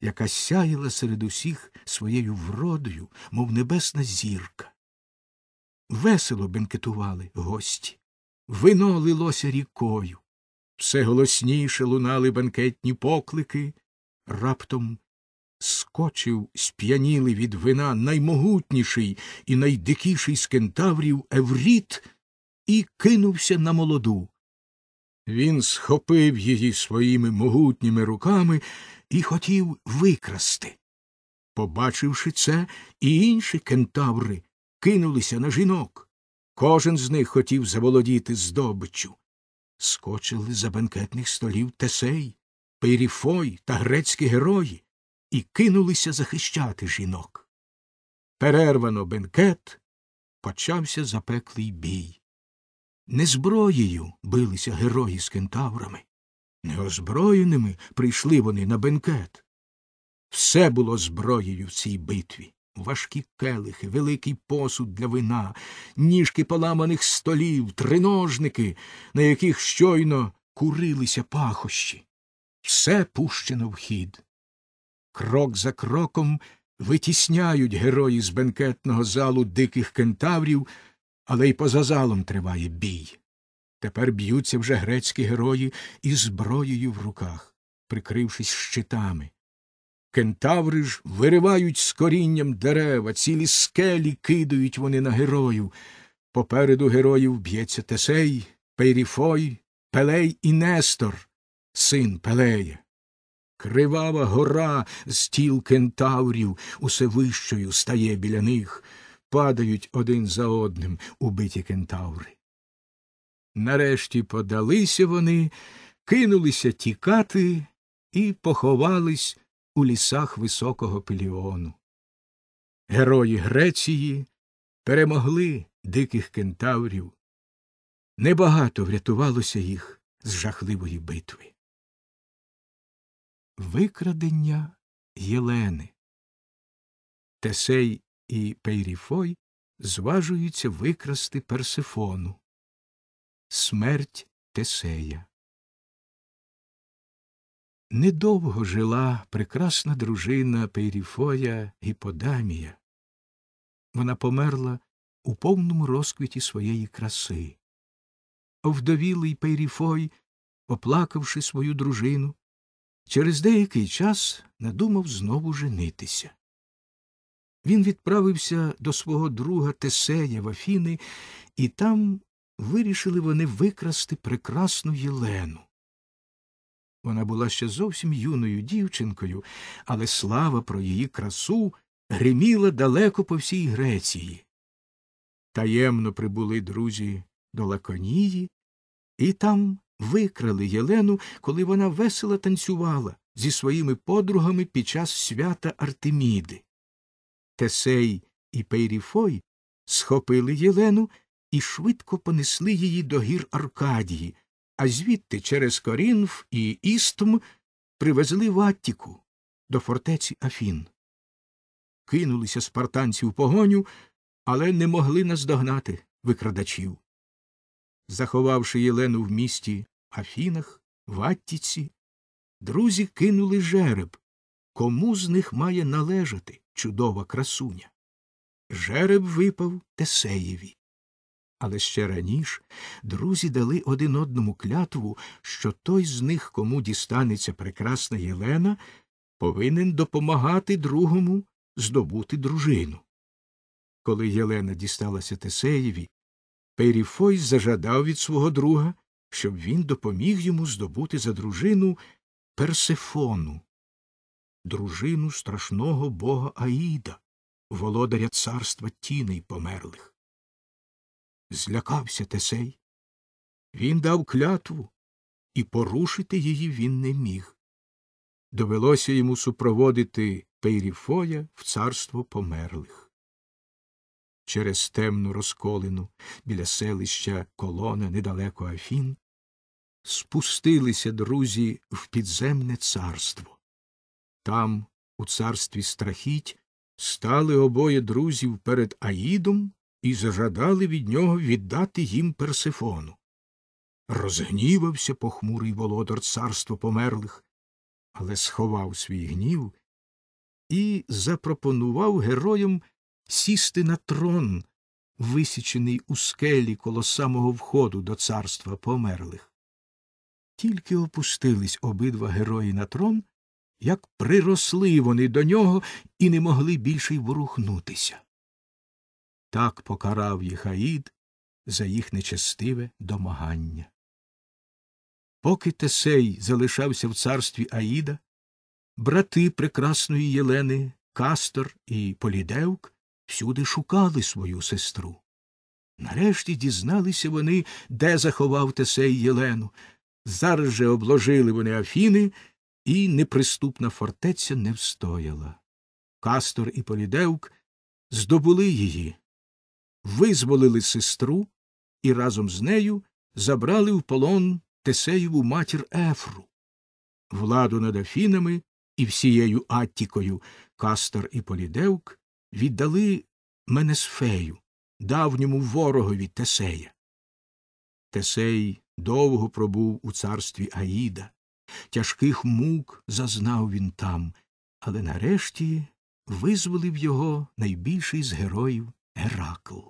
яка сяяла серед усіх своєю вродою, мов небесна зірка. Весело бенкетували гості, вино лилося рікою, все голосніше лунали бенкетні поклики, раптом скочив сп'янілий від вина наймогутніший і найдикіший з кентаврів Евріт і кинувся на молоду. Він схопив її своїми могутніми руками і хотів викрасти. Побачивши це, і інші кентаври кинулися на жінок. Кожен з них хотів заволодіти здобиччю. Скочили за бенкетних столів Тесей, Пейріфой та грецькі герої і кинулися захищати жінок. Перервано бенкет, почався запеклий бій. Не зброєю билися герої з кентаврами, неозброєними прийшли вони на бенкет. Все було зброєю в цій битві важкі келихи, великий посуд для вина, ніжки поламаних столів, триножники, на яких щойно курилися пахощі. Все пущено в хід. Крок за кроком витісняють герої з бенкетного залу диких кентаврів, але й поза залом триває бій. Тепер б'ються вже грецькі герої із зброєю в руках, прикрившись щитами. Кентаври ж виривають з корінням дерева, цілі скелі кидають вони на герою. Попереду героїв б'ється Тесей, Пейріфой, Пелей і Нестор, син Пелея. Кривава гора з тіл кентаврів усе вищою стає біля них, падають один за одним убиті кентаври. Нарешті подалися вони, кинулися тікати і поховались у лісах високого пеліону. Герої Греції перемогли диких кентаврів. Небагато врятувалося їх з жахливої битви. Викрадення Єлени Тесей і Пейріфой зважуються викрасти Персифону. Смерть Тесея Недовго жила прекрасна дружина Пейріфоя Гіподамія. Вона померла у повному розквіті своєї краси. Овдовілий Пейріфой, оплакавши свою дружину, через деякий час надумав знову женитися. Він відправився до свого друга Тесея в Афіни, і там вирішили вони викрасти прекрасну Єлену. Вона була ще зовсім юною дівчинкою, але слава про її красу гриміла далеко по всій Греції. Таємно прибули друзі до Лаконії, і там викрали Єлену, коли вона весело танцювала зі своїми подругами під час свята Артеміди. Тесей і Пейріфой схопили Єлену і швидко понесли її до гір Аркадії, а звідти через Корінф і Істм привезли в Аттіку до фортеці Афін. Кинулися спартанці в погоню, але не могли наздогнати викрадачів. Заховавши Єлену в місті Афінах, в Аттіці, друзі кинули жереб, кому з них має належати чудова красуня. Жереб випав Тесеєві. Але ще раніше друзі дали один одному клятву, що той з них, кому дістанеться прекрасна Єлена, повинен допомагати другому здобути дружину. Коли Єлена дісталася Тесеєві, Періфой зажадав від свого друга, щоб він допоміг йому здобути за дружину Персефону, дружину страшного бога Аїда, володаря царства тіней померлих. Злякався Тесей. Він дав клятву, і порушити її він не міг. Довелося йому супроводити Пейріфоя в царство померлих. Через темну розколину біля селища колона недалеко Афін спустилися друзі в підземне царство. Там, у царстві страхіть, стали обоє друзів перед Аїдом і зажадали від нього віддати їм Персифону. Розгнівався похмурий володар царства померлих, але сховав свій гнів і запропонував героям сісти на трон, висічений у скелі коло самого входу до царства померлих. Тільки опустились обидва герої на трон, як приросли вони до нього і не могли більше й ворухнутися. Так покарав їх Аїд за їх нечестиве домагання. Поки Тесей залишався в царстві Аїда, брати прекрасної Єлени Кастор і Полідевк всюди шукали свою сестру. Нарешті дізналися вони, де заховав Тесей Єлену. Зараз же обложили вони Афіни, і неприступна фортеця не встояла. Кастор і Полідевк здобули її, визволили сестру і разом з нею забрали в полон Тесеєву матір Ефру. Владу над Афінами і всією Аттікою Кастор і Полідевк віддали Менесфею, давньому ворогові Тесея. Тесей довго пробув у царстві Аїда, тяжких мук зазнав він там, але нарешті визволив його найбільший з героїв Геракл.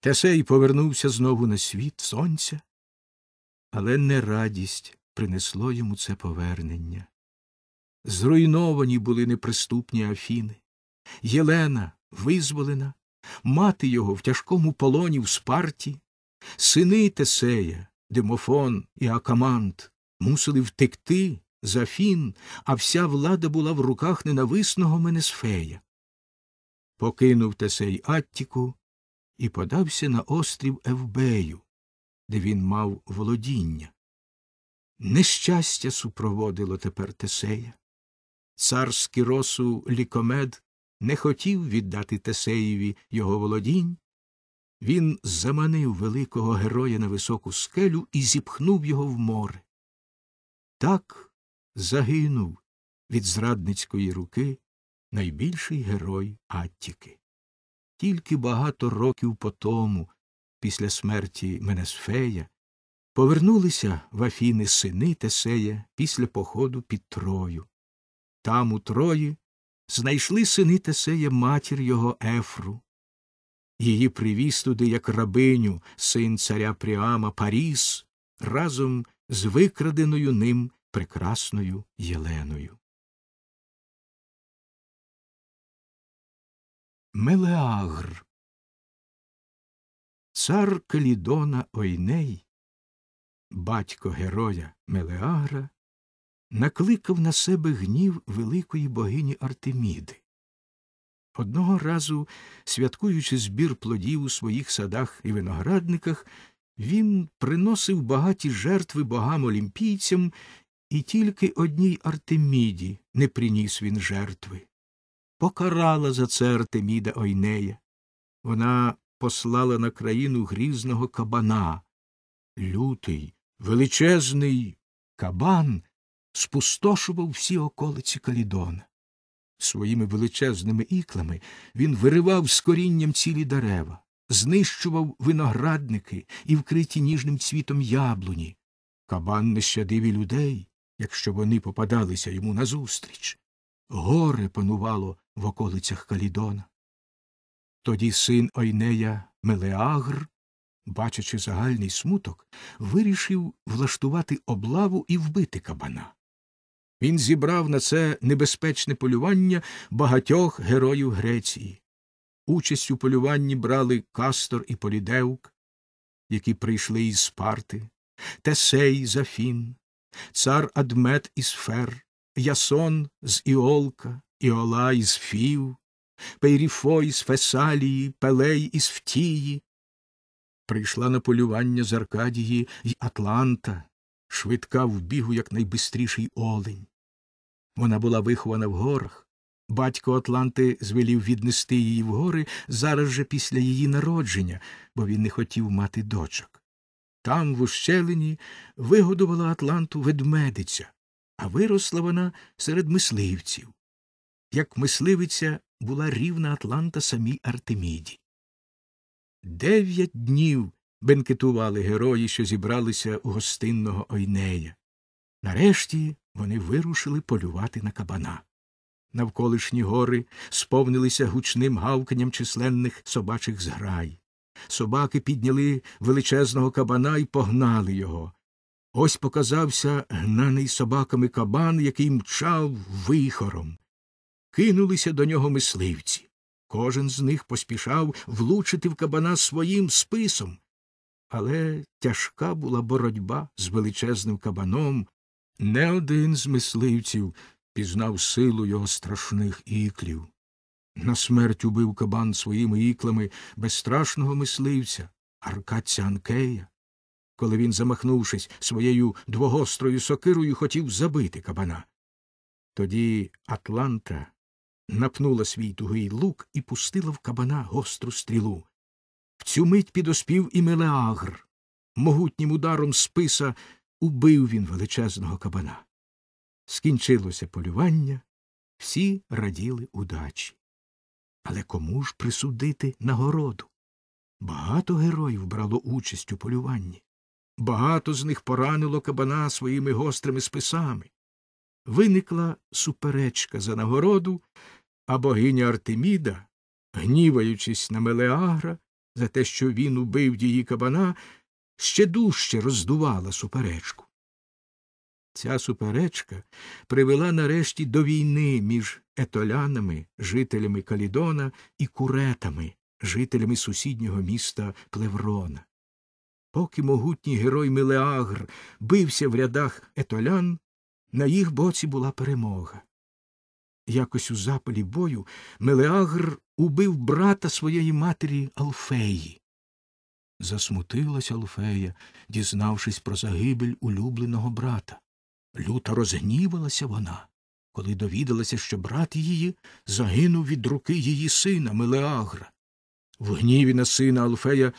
Тесей повернувся знову на світ сонця, але не радість принесло йому це повернення. Зруйновані були неприступні Афіни. Єлена визволена, мати його в тяжкому полоні в спарті, сини Тесея, Демофон і Акамант мусили втекти з Афін, а вся влада була в руках ненависного Менесфея. Покинув Тесей Аттіку і подався на острів Евбею, де він мав володіння. Нещастя супроводило тепер Тесея. Цар Скіросу Лікомед не хотів віддати Тесеєві його володінь. Він заманив великого героя на високу скелю і зіпхнув його в море. Так загинув від зрадницької руки найбільший герой Аттіки. Тільки багато років по тому, після смерті Менесфея, повернулися в Афіни сини Тесея після походу під Трою. Там у Трої знайшли сини Тесея матір його Ефру. Її привіз туди, як рабиню, син царя Пріама Паріс, разом з викраденою ним прекрасною Єленою. Мелеагр Цар Калідона Ойней, батько героя Мелеагра, накликав на себе гнів великої богині Артеміди. Одного разу, святкуючи збір плодів у своїх садах і виноградниках, він приносив багаті жертви богам олімпійцям, і тільки одній Артеміді не приніс він жертви. Покарала за це Артеміда Ойнея. Вона послала на країну грізного кабана. Лютий, величезний кабан спустошував всі околиці Калідона. Своїми величезними іклами він виривав з корінням цілі дерева, знищував виноградники і вкриті ніжним цвітом яблуні. Кабан не щадив і людей, якщо вони попадалися йому назустріч. Горе панувало в околицях Калідона. Тоді син Ойнея Мелеагр, бачачи загальний смуток, вирішив влаштувати облаву і вбити кабана. Він зібрав на це небезпечне полювання багатьох героїв Греції. Участь у полюванні брали Кастор і Полідеук, які прийшли із Спарти, Тесей з Афін, цар Адмет із Фер, Ясон з Іолка, Іола із Фів, Пейріфой з Фесалії, Пелей із Втії. Прийшла на полювання з Аркадії й Атланта, швидка в бігу, як найбистріший олень. Вона була вихована в горах. Батько Атланти звелів віднести її в гори зараз же після її народження, бо він не хотів мати дочок. Там, в ущелині, вигодувала Атланту ведмедиця, а виросла вона серед мисливців. Як мисливиця була рівна Атланта самій Артеміді. Дев'ять днів бенкетували герої, що зібралися у гостинного Ойнея. Нарешті вони вирушили полювати на кабана. Навколишні гори сповнилися гучним гавканням численних собачих зграй. Собаки підняли величезного кабана і погнали його. Ось показався гнаний собаками кабан, який мчав вихором. Кинулися до нього мисливці. Кожен з них поспішав влучити в кабана своїм списом. Але тяжка була боротьба з величезним кабаном. Не один з мисливців пізнав силу його страшних іклів. На смерть убив кабан своїми іклами безстрашного мисливця, аркадця Анкея. Коли він, замахнувшись своєю двогострою сокирою, хотів забити кабана. Тоді Атланта напнула свій тугий лук і пустила в кабана гостру стрілу. В цю мить підоспів і Мелеагр. Могутнім ударом списа убив він величезного кабана. Скінчилося полювання, всі раділи удачі. Але кому ж присудити нагороду? Багато героїв брало участь у полюванні. Багато з них поранило кабана своїми гострими списами. Виникла суперечка за нагороду, а богиня Артеміда, гніваючись на Мелеагра за те, що він убив її кабана, ще дужче роздувала суперечку. Ця суперечка привела нарешті до війни між етолянами, жителями Калідона, і куретами, жителями сусіднього міста Плеврона. Поки могутній герой Мелеагр бився в рядах етолян, на їх боці була перемога. Якось у запалі бою Мелеагр убив брата своєї матері Алфеї. Засмутилась Алфея, дізнавшись про загибель улюбленого брата. Люто розгнівалася вона, коли довідалася, що брат її загинув від руки її сина Мелеагра. В гніві на сина Алфея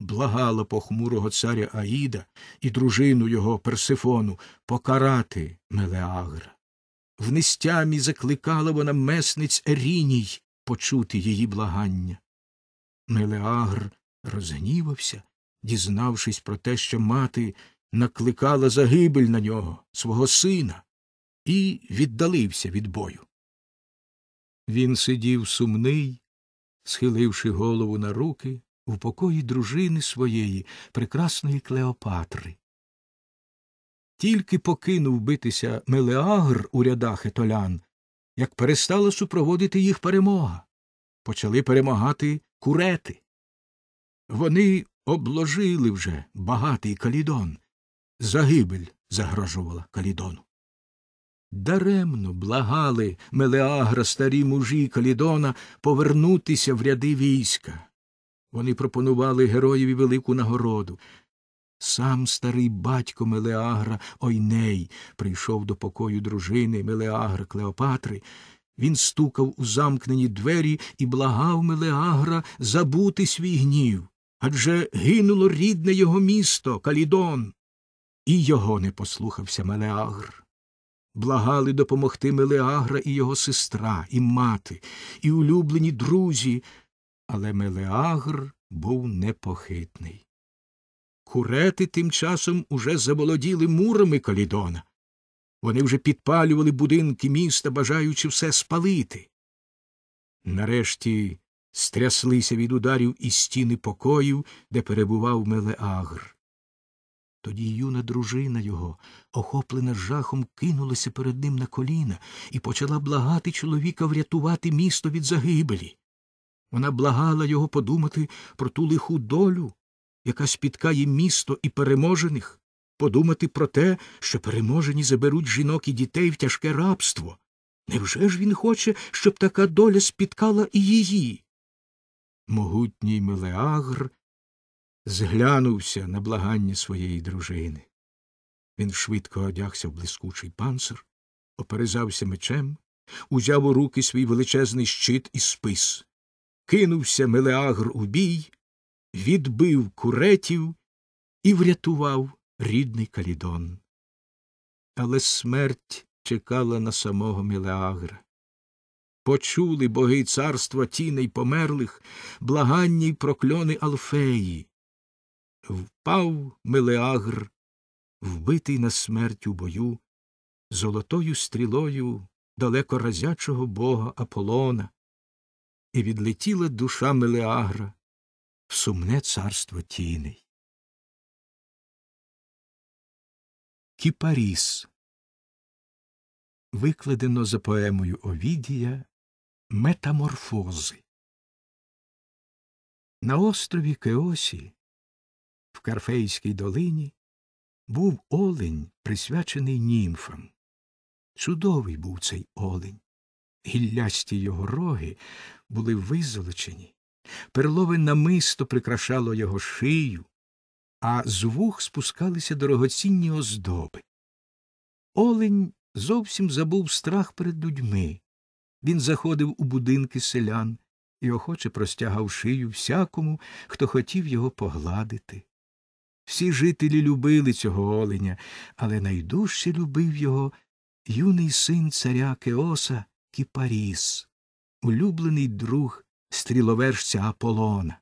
благала похмурого царя Аїда і дружину його Персифону покарати Мелеагра. В нестямі закликала вона месниць Еріній почути її благання. Мелеагр розгнівався, дізнавшись про те, що мати накликала загибель на нього, свого сина, і віддалився від бою. Він сидів сумний, схиливши голову на руки в покої дружини своєї, прекрасної Клеопатри. Тільки покинув битися Мелеагр у рядах етолян, як перестала супроводити їх перемога. Почали перемагати курети. Вони обложили вже багатий калідон. Загибель загрожувала калідону. Даремно благали Мелеагра старі мужі Калідона повернутися в ряди війська. Вони пропонували героєві велику нагороду. Сам старий батько Мелеагра Ойней прийшов до покою дружини Мелеагра Клеопатри. Він стукав у замкнені двері і благав Мелеагра забути свій гнів, Адже гинуло рідне його місто, Калідон. І його не послухався Мелеагр. Благали допомогти Мелеагра і його сестра, і мати, і улюблені друзі, але Мелеагр був непохитний. Курети тим часом уже заволоділи мурами Калідона. Вони вже підпалювали будинки міста, бажаючи все спалити. Нарешті стряслися від ударів і стіни покоїв, де перебував Мелеагр. Тоді юна дружина його, охоплена жахом, кинулася перед ним на коліна і почала благати чоловіка врятувати місто від загибелі. Вона благала його подумати про ту лиху долю, яка спіткає місто і переможених, подумати про те, що переможені заберуть жінок і дітей в тяжке рабство. Невже ж він хоче, щоб така доля спіткала і її? Могутній Мелеагр зглянувся на благання своєї дружини. Він швидко одягся в блискучий панцир, оперезався мечем, узяв у руки свій величезний щит і спис, кинувся Мелеагр у бій, відбив куретів і врятував рідний Калідон. Але смерть чекала на самого Мелеагра. Почули боги царства тіней померлих, благання й прокльони Алфеї. Впав Мелеагр, вбитий на смерть у бою, золотою стрілою далеко разячого бога Аполлона, і відлетіла душа Мелеагра в сумне царство тіней. Кіпаріс викладено за поемою Овідія Метаморфози. На острові Кеосі в Карфейській долині був олень, присвячений німфам. Чудовий був цей олень. Гіллясті його роги були визолочені, перлове намисто прикрашало його шию, а з вух спускалися дорогоцінні оздоби. Олень зовсім забув страх перед людьми. Він заходив у будинки селян і охоче простягав шию всякому, хто хотів його погладити. Всі жителі любили цього оленя, але найдужче любив його юний син царя Кеоса Кіпаріс, улюблений друг стріловершця Аполлона.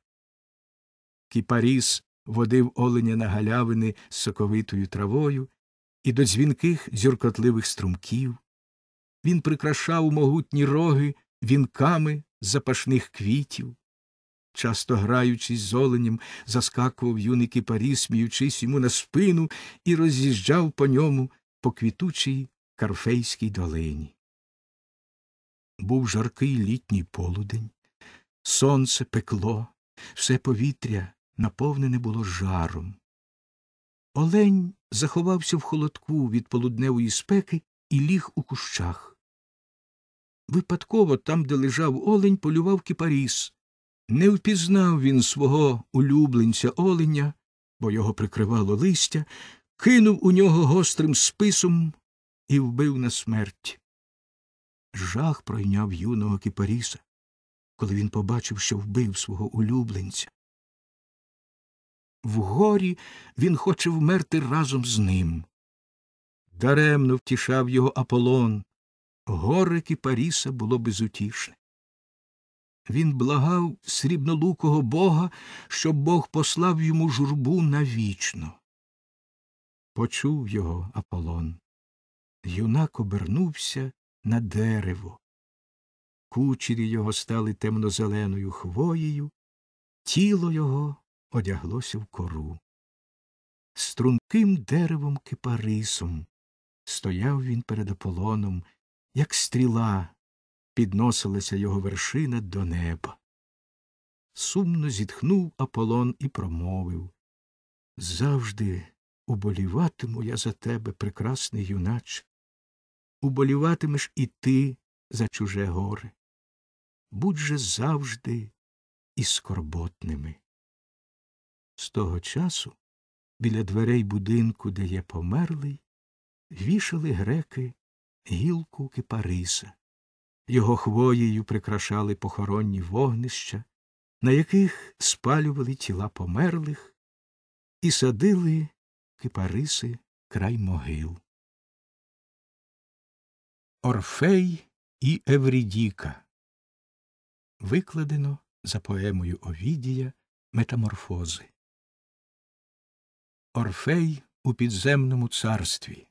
Кіпаріс водив оленя на галявини з соковитою травою і до дзвінких дзюркотливих струмків. Він прикрашав могутні роги вінками запашних квітів. Часто граючись з оленем, заскакував юний кипарі, сміючись йому на спину, і роз'їжджав по ньому по квітучій Карфейській долині. Був жаркий літній полудень, сонце пекло, все повітря наповнене було жаром. Олень заховався в холодку від полудневої спеки і ліг у кущах. Випадково там, де лежав олень, полював кипаріс. Не впізнав він свого улюбленця оленя, бо його прикривало листя, кинув у нього гострим списом і вбив на смерть. Жах пройняв юного кипаріса, коли він побачив, що вбив свого улюбленця. Вгорі він хоче вмерти разом з ним. Даремно втішав його Аполлон. Горе Кіпаріса було безутішне. Він благав срібнолукого бога, щоб бог послав йому журбу навічно. Почув його Аполлон. Юнак обернувся на дерево. Кучері його стали темно-зеленою хвоєю, тіло його одяглося в кору. Струнким деревом кипарисом стояв він перед Аполлоном, як стріла підносилася його вершина до неба. Сумно зітхнув Аполлон і промовив Завжди уболіватиму я за тебе, прекрасний юнач. Уболіватимеш і ти за чуже горе. Будь же завжди і скорботними. З того часу біля дверей будинку, де є померлий, вішали греки гілку кипариса. Його хвоєю прикрашали похоронні вогнища, на яких спалювали тіла померлих і садили кипариси край могил. Орфей і Еврідіка викладено за поемою Овідія Метаморфози. Орфей у підземному царстві.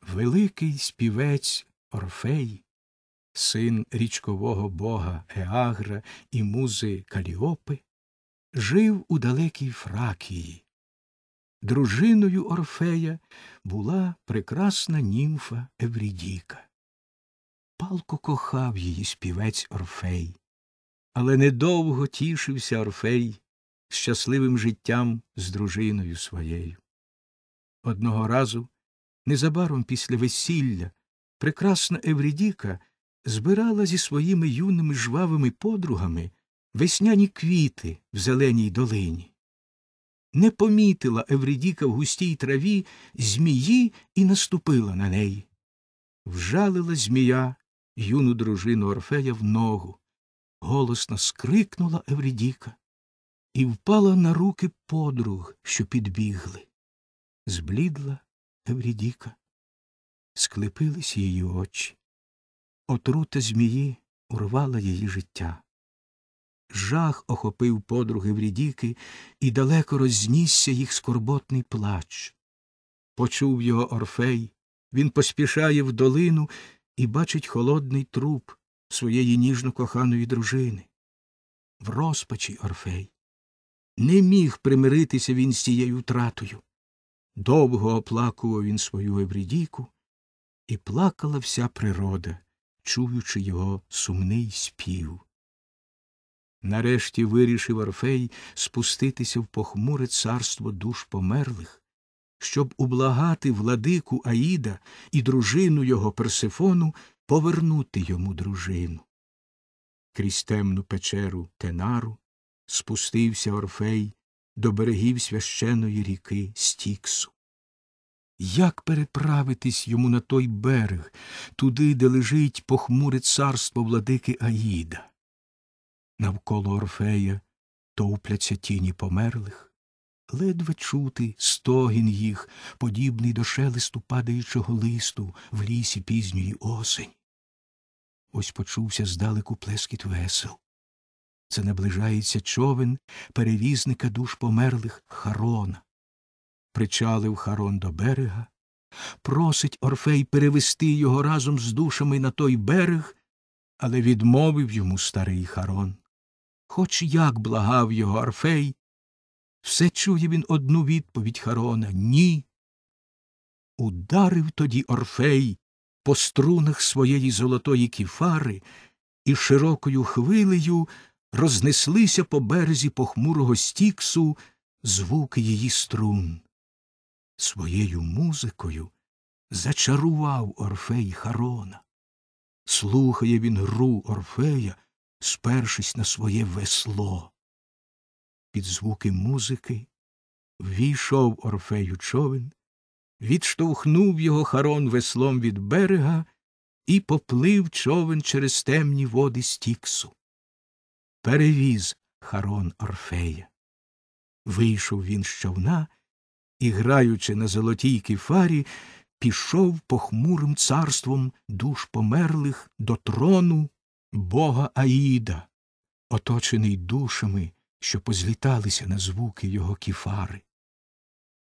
Великий співець Орфей, син річкового бога Еагра і музи Каліопи, жив у далекій Фракії. Дружиною Орфея була прекрасна німфа Еврідіка. Палко кохав її співець Орфей, але недовго тішився Орфей щасливим життям з дружиною своєю. Одного разу, незабаром після весілля, прекрасна Еврідіка збирала зі своїми юними жвавими подругами весняні квіти в зеленій долині. Не помітила Еврідіка в густій траві змії і наступила на неї. Вжалила змія юну дружину Орфея в ногу. Голосно скрикнула Еврідіка і впала на руки подруг, що підбігли. Зблідла Еврідіка, склепились її очі. Отрута змії урвала її життя. Жах охопив подруги Еврідіки, і далеко рознісся їх скорботний плач. Почув його Орфей, він поспішає в долину і бачить холодний труп своєї ніжно коханої дружини. В розпачі Орфей. Не міг примиритися він з цією втратою. Довго оплакував він свою Еврідіку, і плакала вся природа, чуючи його сумний спів. Нарешті вирішив Орфей спуститися в похмуре царство душ померлих, щоб ублагати владику Аїда і дружину його Персифону повернути йому дружину. Крізь темну печеру Тенару спустився Орфей до берегів священої ріки Стіксу. Як переправитись йому на той берег, туди, де лежить похмуре царство владики Аїда? Навколо Орфея товпляться тіні померлих, ледве чути стогін їх, подібний до шелесту падаючого листу в лісі пізньої осень. Ось почувся здалеку плескіт весел. Це наближається човен перевізника душ померлих Харона. Причалив Харон до берега, просить Орфей перевести його разом з душами на той берег, але відмовив йому старий Харон. Хоч як благав його Орфей, все чує він одну відповідь Харона ні. Ударив тоді Орфей по струнах своєї золотої кіфари і широкою хвилею рознеслися по березі похмурого стіксу звуки її струн. Своєю музикою зачарував Орфей Харона. Слухає він гру Орфея, спершись на своє весло. Під звуки музики ввійшов Орфею човен, відштовхнув його Харон веслом від берега і поплив човен через темні води стіксу. Перевіз Харон Орфея. Вийшов він з човна і, граючи на золотій кефарі, пішов похмурим царством душ померлих до трону бога Аїда, оточений душами, що позліталися на звуки його кефари.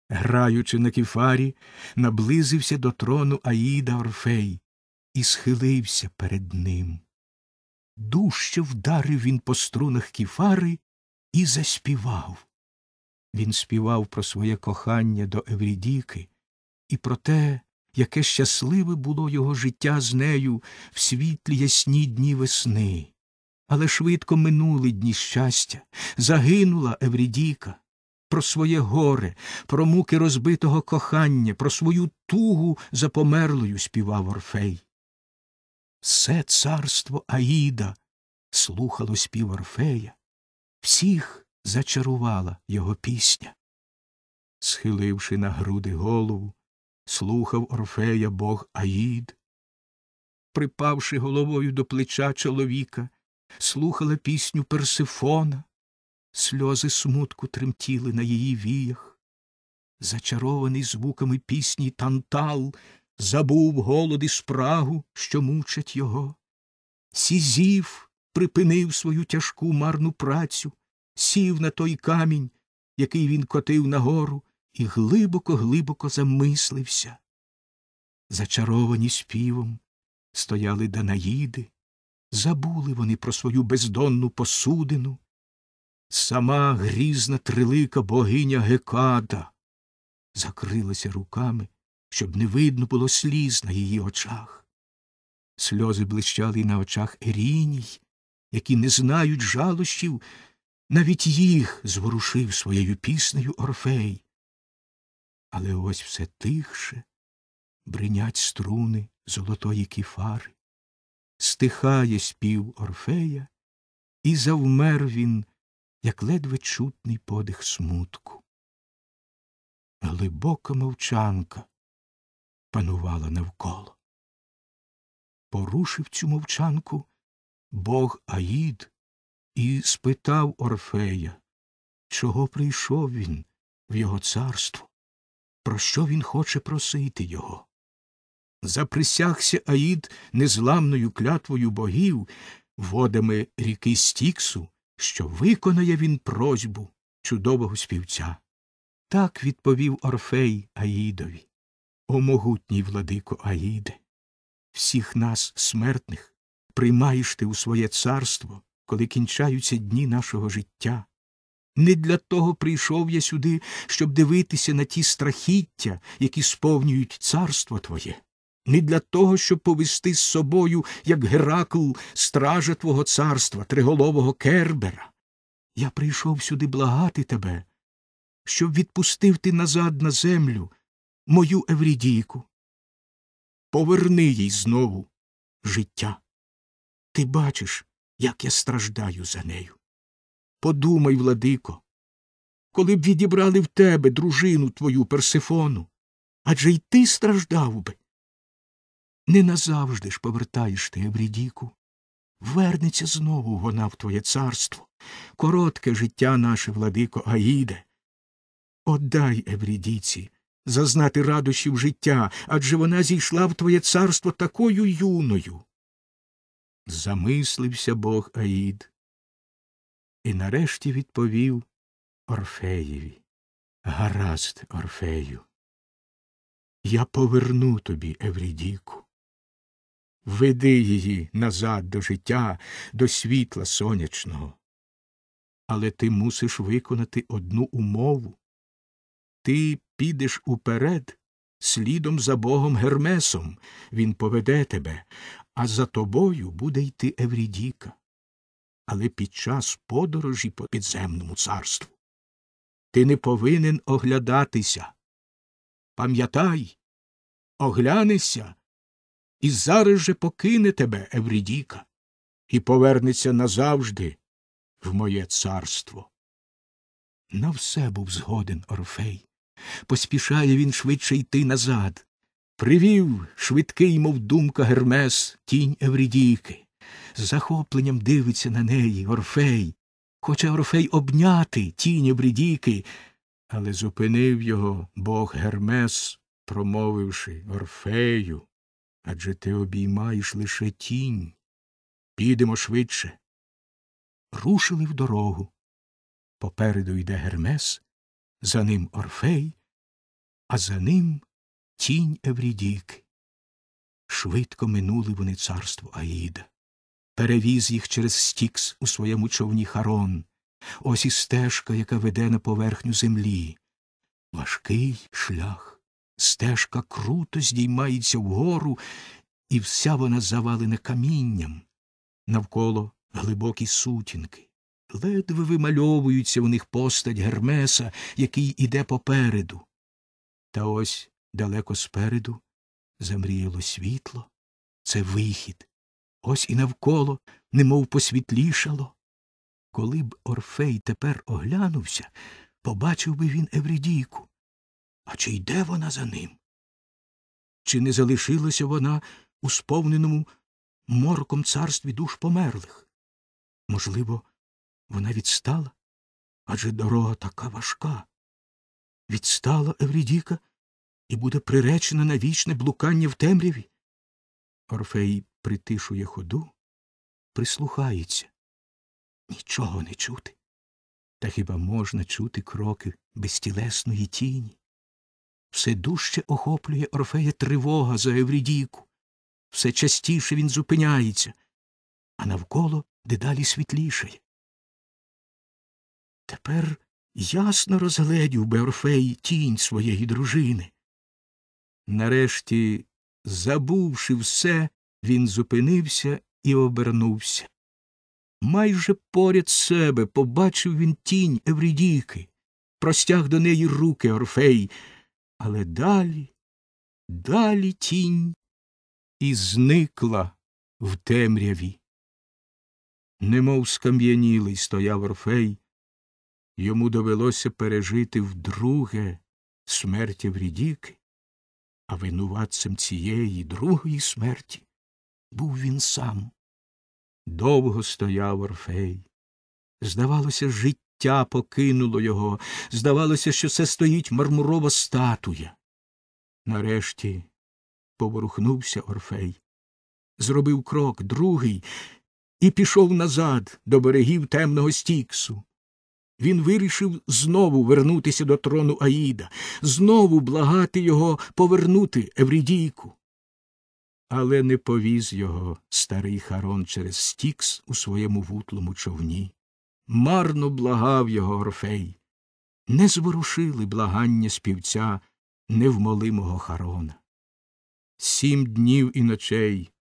Граючи на кефарі, наблизився до трону Аїда Орфей і схилився перед ним. Дужче вдарив він по струнах кефари і заспівав. Він співав про своє кохання до Еврідіки і про те, яке щасливе було його життя з нею в світлі ясні дні весни. Але швидко минули дні щастя, загинула Еврідіка. Про своє горе, про муки розбитого кохання, про свою тугу за померлою співав Орфей. Все царство Аїда слухало спів Орфея, всіх зачарувала його пісня. Схиливши на груди голову, слухав Орфея бог Аїд. Припавши головою до плеча чоловіка, слухала пісню Персифона, сльози смутку тремтіли на її віях. Зачарований звуками пісні Тантал забув голод і спрагу, що мучать його. Сізів припинив свою тяжку марну працю, сів на той камінь, який він котив нагору, і глибоко, глибоко замислився. Зачаровані співом стояли Данаїди, забули вони про свою бездонну посудину. Сама грізна трилика богиня Гекада закрилася руками, щоб не видно було сліз на її очах. Сльози блищали на очах Еріній, які не знають жалощів, навіть їх зворушив своєю піснею Орфей. Але ось все тихше бринять струни золотої кіфари, стихає спів Орфея, і завмер він, як ледве чутний подих смутку. Глибока мовчанка панувала навколо. Порушив цю мовчанку бог Аїд і спитав Орфея, чого прийшов він в його царство, про що він хоче просити його. Заприсягся Аїд незламною клятвою богів, водами ріки Стіксу, що виконає він просьбу чудового співця. Так відповів Орфей Аїдові. О могутній владико Аїде, всіх нас, смертних, приймаєш ти у своє царство, коли кінчаються дні нашого життя. Не для того прийшов я сюди, щоб дивитися на ті страхіття, які сповнюють царство твоє, не для того, щоб повести з собою, як Геракл, стража твого царства, триголового Кербера. Я прийшов сюди благати тебе, щоб відпустив ти назад на землю мою Еврідійку. Поверни їй знову життя. Ти бачиш, як я страждаю за нею. Подумай, владико, коли б відібрали в тебе дружину твою Персифону, адже й ти страждав би. Не назавжди ж повертаєш ти Еврідіку. Вернеться знову вона в твоє царство. Коротке життя наше, владико, Аїде. Отдай Еврідіці зазнати радощів життя, адже вона зійшла в твоє царство такою юною. Замислився бог Аїд і нарешті відповів Орфеєві. Гаразд, Орфею. Я поверну тобі Еврідіку. Веди її назад до життя, до світла сонячного. Але ти мусиш виконати одну умову. Ти підеш уперед, слідом за богом Гермесом, він поведе тебе, а за тобою буде йти Еврідіка. Але під час подорожі по підземному царству ти не повинен оглядатися. Пам'ятай, оглянешся, і зараз же покине тебе Еврідіка і повернеться назавжди в моє царство. На все був згоден Орфей. Поспішає він швидше йти назад. Привів швидкий, мов думка Гермес, тінь Еврідійки. З захопленням дивиться на неї Орфей. Хоче Орфей обняти тінь Еврідійки, але зупинив його бог Гермес, промовивши Орфею. Адже ти обіймаєш лише тінь. Підемо швидше. Рушили в дорогу. Попереду йде Гермес, за ним Орфей, а за ним тінь Еврідійки. Швидко минули вони царство Аїда. Перевіз їх через Стікс у своєму човні Харон. Ось і стежка, яка веде на поверхню землі. Важкий шлях. Стежка круто здіймається вгору, і вся вона завалена камінням. Навколо глибокі сутінки. Ледве вимальовуються у них постать Гермеса, який іде попереду. Та ось далеко спереду замріяло світло. Це вихід. Ось і навколо, немов посвітлішало. Коли б Орфей тепер оглянувся, побачив би він Еврідійку. А чи йде вона за ним? Чи не залишилася вона у сповненому морком царстві душ померлих? Можливо, вона відстала? Адже дорога така важка. Відстала Еврідіка і буде приречена на вічне блукання в темряві. Орфей притишує ходу, прислухається. Нічого не чути. Та хіба можна чути кроки безтілесної тіні? Все дужче охоплює Орфея тривога за Еврідійку. Все частіше він зупиняється, а навколо дедалі світлішає. Тепер ясно розгледів би Орфей тінь своєї дружини. Нарешті, забувши все, він зупинився і обернувся. Майже поряд себе побачив він тінь Еврідійки, простяг до неї руки Орфей, але далі, далі тінь і зникла в темряві. Немов скам'янілий стояв Орфей, йому довелося пережити вдруге смерть Еврідіки, а винуватцем цієї другої смерті був він сам. Довго стояв Орфей. Здавалося, життя покинуло його, здавалося, що це стоїть мармурова статуя. Нарешті поворухнувся Орфей, зробив крок другий і пішов назад до берегів темного стіксу. Він вирішив знову вернутися до трону Аїда, знову благати його повернути Еврідійку. Але не повіз його старий Харон через стікс у своєму вутлому човні. Марно благав його Орфей. Не зворушили благання співця невмолимого Харона. Сім днів і ночей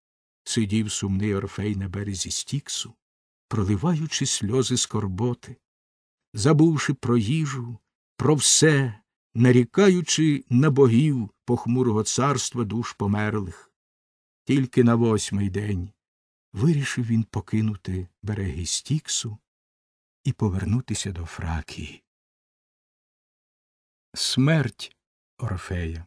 сидів сумний Орфей на березі стіксу, проливаючи сльози скорботи, забувши про їжу, про все, нарікаючи на богів похмурого царства душ померлих. Тільки на восьмий день вирішив він покинути береги Стіксу і повернутися до Фракії. Смерть Орфея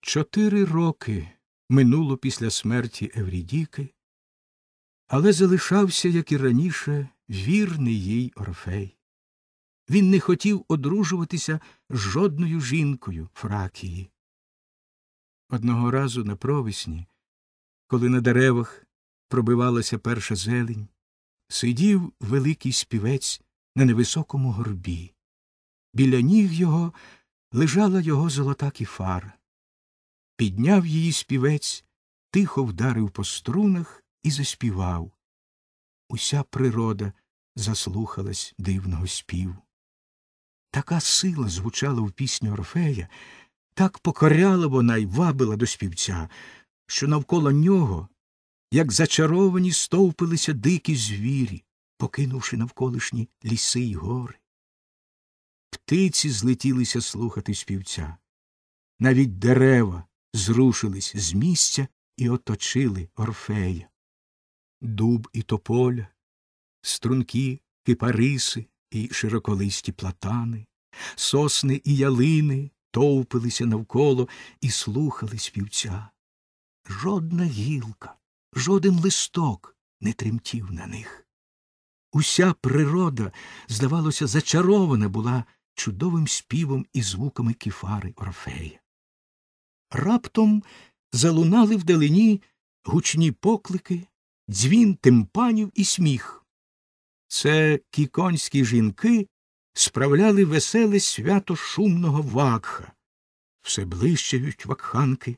Чотири роки минуло після смерті Еврідіки, але залишався, як і раніше, вірний їй Орфей. Він не хотів одружуватися з жодною жінкою Фракії. Одного разу на провесні, коли на деревах пробивалася перша зелень, сидів великий співець на невисокому горбі. Біля ніг його лежала його золота кіфара. Підняв її співець, тихо вдарив по струнах і заспівав. Уся природа заслухалась дивного співу. Така сила звучала в пісні Орфея, так покоряла вона й вабила до співця, що навколо нього, як зачаровані, стовпилися дикі звірі, покинувши навколишні ліси й гори. Птиці злетілися слухати співця. Навіть дерева зрушились з місця і оточили Орфея. Дуб і тополя, струнки, кипариси і широколисті платани, сосни і ялини товпилися навколо і слухали співця. Жодна гілка, жоден листок не тремтів на них. Уся природа, здавалося, зачарована була чудовим співом і звуками кіфари Орфея. Раптом залунали вдалині гучні поклики, дзвін тимпанів і сміх. Це кіконські жінки справляли веселе свято шумного вакха. Все ближчають вакханки.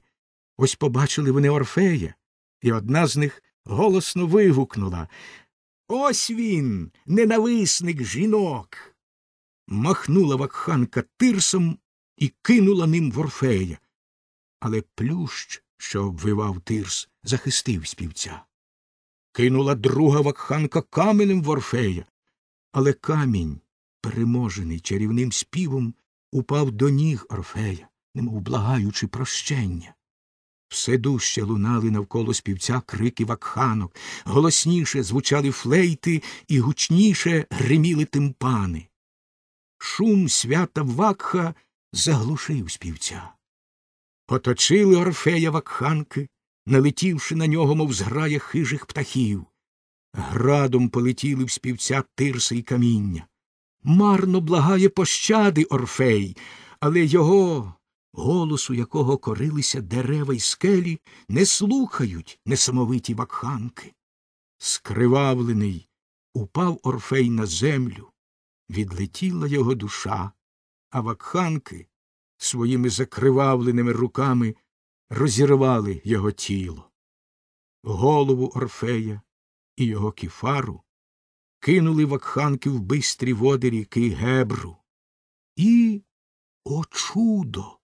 Ось побачили вони Орфея, і одна з них голосно вигукнула Ось він, ненависник жінок. Махнула вакханка тирсом і кинула ним в Орфея. Але плющ, що обвивав тирс, захистив співця. Кинула друга вакханка каменем в Орфея, але камінь, переможений чарівним співом, упав до ніг Орфея, немов благаючи прощення. Все дужче лунали навколо співця крики вакханок, голосніше звучали флейти і гучніше гриміли тимпани. Шум свята вакха заглушив співця. Оточили Орфея вакханки, налетівши на нього, мов зграя хижих птахів. Градом полетіли в співця тирса й каміння. Марно благає пощади Орфей, але його, голосу якого корилися дерева й скелі, не слухають несамовиті вакханки. Скривавлений, упав Орфей на землю, відлетіла його душа, а вакханки своїми закривавленими руками розірвали його тіло. Голову Орфея і його кіфару кинули вакханки в бистрі води ріки Гебру. І, о чудо!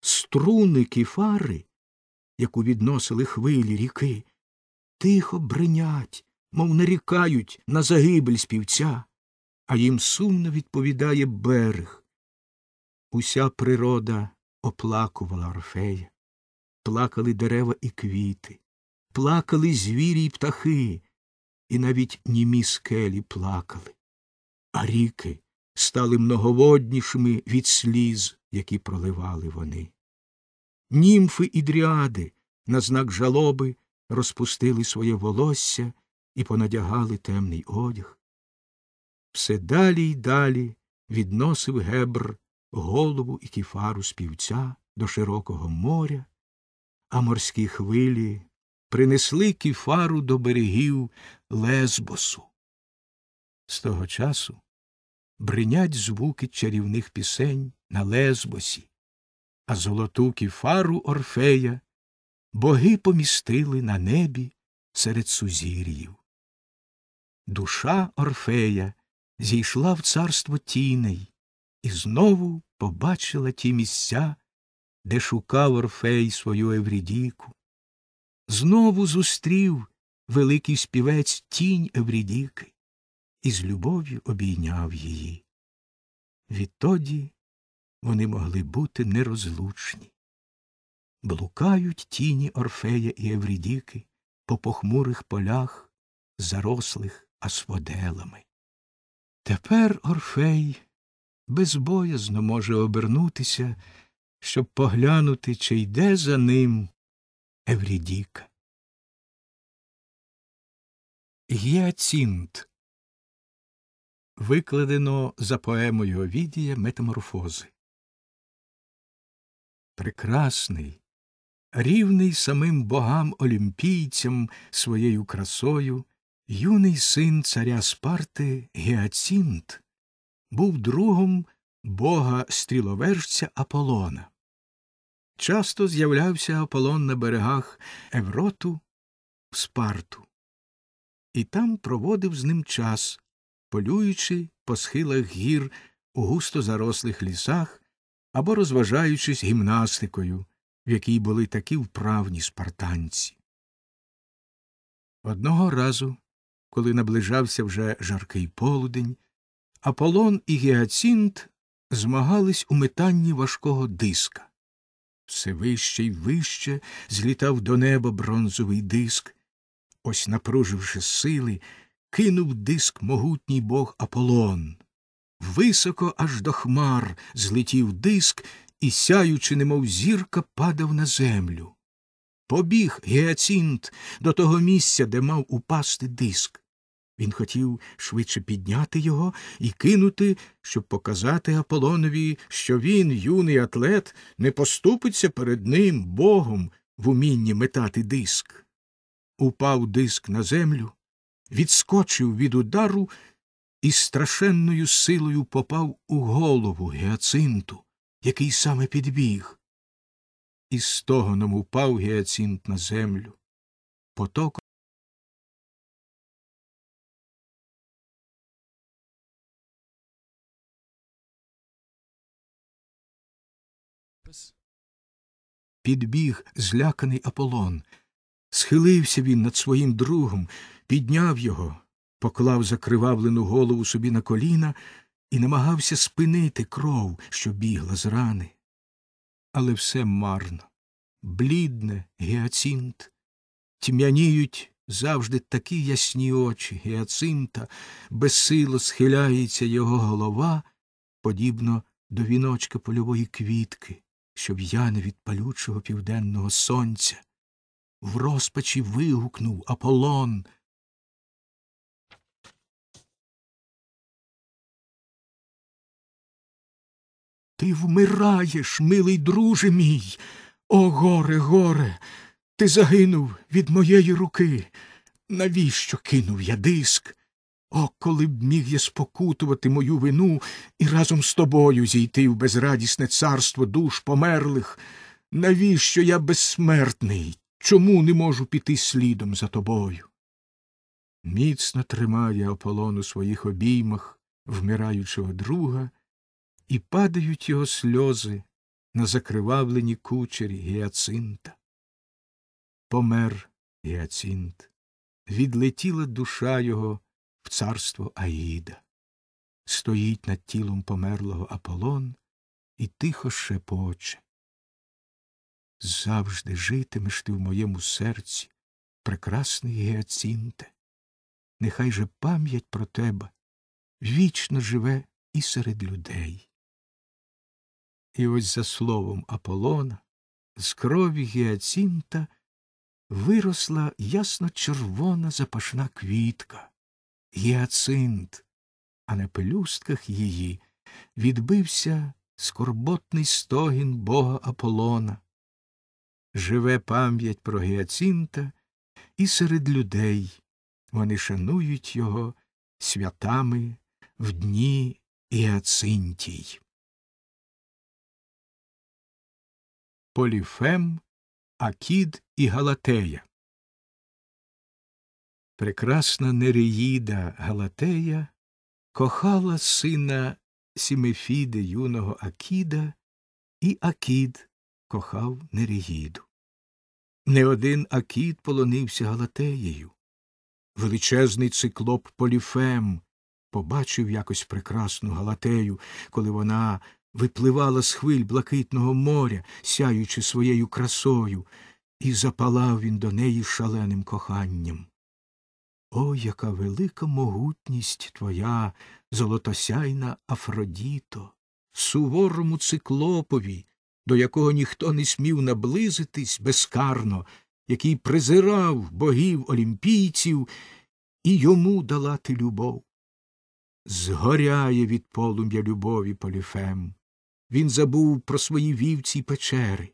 Струни кіфари, яку відносили хвилі ріки, тихо бринять, мов нарікають на загибель співця, а їм сумно відповідає берег. Уся природа оплакувала Орфея, плакали дерева і квіти, плакали звірі й птахи, і навіть німі скелі плакали, а ріки стали многоводнішими від сліз, які проливали вони. Німфи і дріади на знак жалоби розпустили своє волосся і понадягали темний одяг. Все далі й далі відносив гебр голову і кіфару співця до широкого моря, а морські хвилі принесли кіфару до берегів Лесбосу. З того часу бринять звуки чарівних пісень на Лесбосі, а золоту кіфару Орфея боги помістили на небі серед сузір'їв. Душа Орфея зійшла в царство тіней і знову побачила ті місця, де шукав Орфей свою Еврідіку. Знову зустрів великий співець тінь Еврідіки і з любов'ю обійняв її. Відтоді вони могли бути нерозлучні. Блукають тіні Орфея і Еврідіки по похмурих полях, зарослих асфоделами. Тепер Орфей безбоязно може обернутися, щоб поглянути, чи йде за ним Еврідіка. Гіацінт Викладено за поемою Овідія Метаморфози. Прекрасний, рівний самим богам олімпійцям своєю красою, юний син царя Спарти Гіацінт був другом бога стріловержця Аполлона. Часто з'являвся Аполлон на берегах Евроту Спарту, і там проводив з ним час, полюючи по схилах гір у густо зарослих лісах або розважаючись гімнастикою, в якій були такі вправні спартанці. Одного разу, коли наближався вже жаркий полудень, Аполлон і Гіацинт змагались у метанні важкого диска. Все вище й вище злітав до неба бронзовий диск. Ось, напруживши сили, кинув диск могутній бог Аполлон. Високо аж до хмар злетів диск і, сяючи, немов зірка, падав на землю. Побіг Геацінт до того місця, де мав упасти диск. Він хотів швидше підняти його і кинути, щоб показати Аполонові, що він, юний атлет, не поступиться перед ним, богом, в умінні метати диск. Упав диск на землю, відскочив від удару і страшенною силою попав у голову Геацинту, який саме підбіг. І стогоном упав Геацинт на землю. Потоком Підбіг зляканий Аполлон. Схилився він над своїм другом, підняв його, поклав закривавлену голову собі на коліна і намагався спинити кров, що бігла з рани. Але все марно. Блідне гіацинт. Тьмяніють завжди такі ясні очі гіацинта, безсило схиляється його голова, подібно до віночка польової квітки, щоб я не від палючого південного сонця в розпачі вигукнув Аполлон. Ти вмираєш, милий друже мій. О, горе, горе, ти загинув від моєї руки. Навіщо кинув я диск? О, коли б міг я спокутувати мою вину і разом з тобою зійти в безрадісне царство душ померлих. Навіщо я безсмертний? Чому не можу піти слідом за тобою? Міцно тримає Аполлон у своїх обіймах вмираючого друга, і падають його сльози на закривавлені кучері гіацинта. Помер гіацинт, відлетіла душа його в царство Аїда. Стоїть над тілом померлого Аполлон і тихо шепоче. Завжди житимеш ти в моєму серці, прекрасний гіацинте. Нехай же пам'ять про тебе вічно живе і серед людей. І ось за словом Аполлона, з крові гіацинта виросла ясно червона запашна квітка, гіацинт, а на пелюстках її відбився скорботний стогін бога Аполлона. Живе пам'ять про гіацинта, і серед людей вони шанують його святами в дні Гіацинтій. Поліфем, Акід і Галатея. Прекрасна Нереїда Галатея кохала сина Сімефіди юного Акіда, і Акід кохав Нереїду. Не один Акід полонився Галатеєю. Величезний циклоп Поліфем побачив якось прекрасну Галатею, коли вона випливала з хвиль блакитного моря, сяючи своєю красою, і запалав він до неї шаленим коханням. О, яка велика могутність твоя, золотосяйна Афродіто, суворому циклопові, до якого ніхто не смів наблизитись безкарно, який презирав богів олімпійців, і йому дала ти любов. Згоряє від полум'я любові Поліфем. Він забув про свої вівці й печери.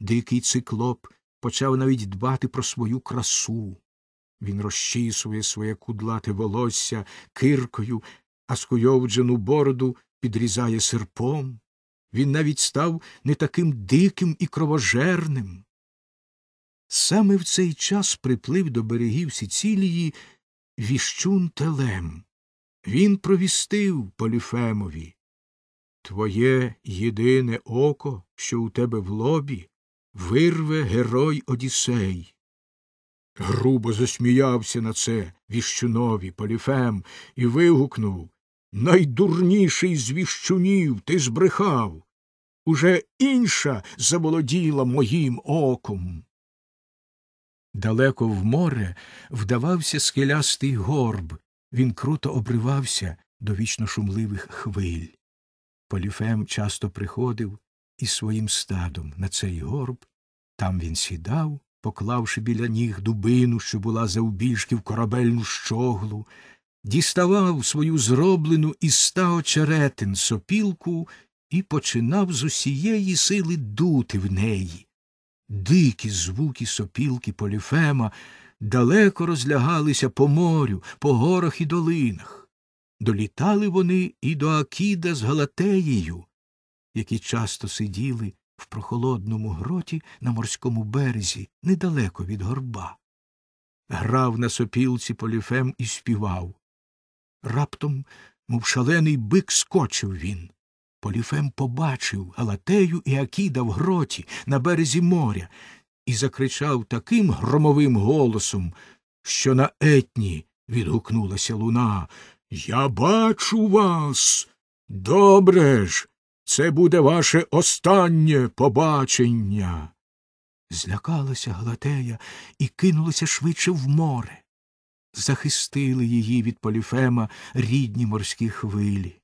Дикий циклоп почав навіть дбати про свою красу. Він розчісує своє кудлате волосся киркою, а скуйовджену бороду підрізає серпом. Він навіть став не таким диким і кровожерним. Саме в цей час приплив до берегів Сицилії віщун Телем. Він провістив Поліфемові Твоє єдине око, що у тебе в лобі, вирве герой Одіссей. Грубо засміявся на це віщунові Поліфем і вигукнув Найдурніший з віщунів ти збрехав. Уже інша заволоділа моїм оком. Далеко в море вдавався скелястий горб, він круто обривався до вічно шумливих хвиль. Поліфем часто приходив із своїм стадом на цей горб, там він сідав, поклавши біля ніг дубину, що була завбільшки в корабельну щоглу, діставав свою зроблену із ста очеретин сопілку і починав з усієї сили дути в неї. Дикі звуки сопілки Поліфема далеко розлягалися по морю, по горах і долинах. Долітали вони і до Акіда з Галатеєю, які часто сиділи в прохолодному гроті на морському березі, недалеко від горба. Грав на сопілці Поліфем і співав. Раптом, мов шалений бик, скочив він. Поліфем побачив Галатею і Акіда в гроті на березі моря і закричав таким громовим голосом, що на етні відгукнулася луна. Я бачу вас. Добре ж, це буде ваше останнє побачення. Злякалася Галатея і кинулася швидше в море. Захистили її від Поліфема рідні морські хвилі.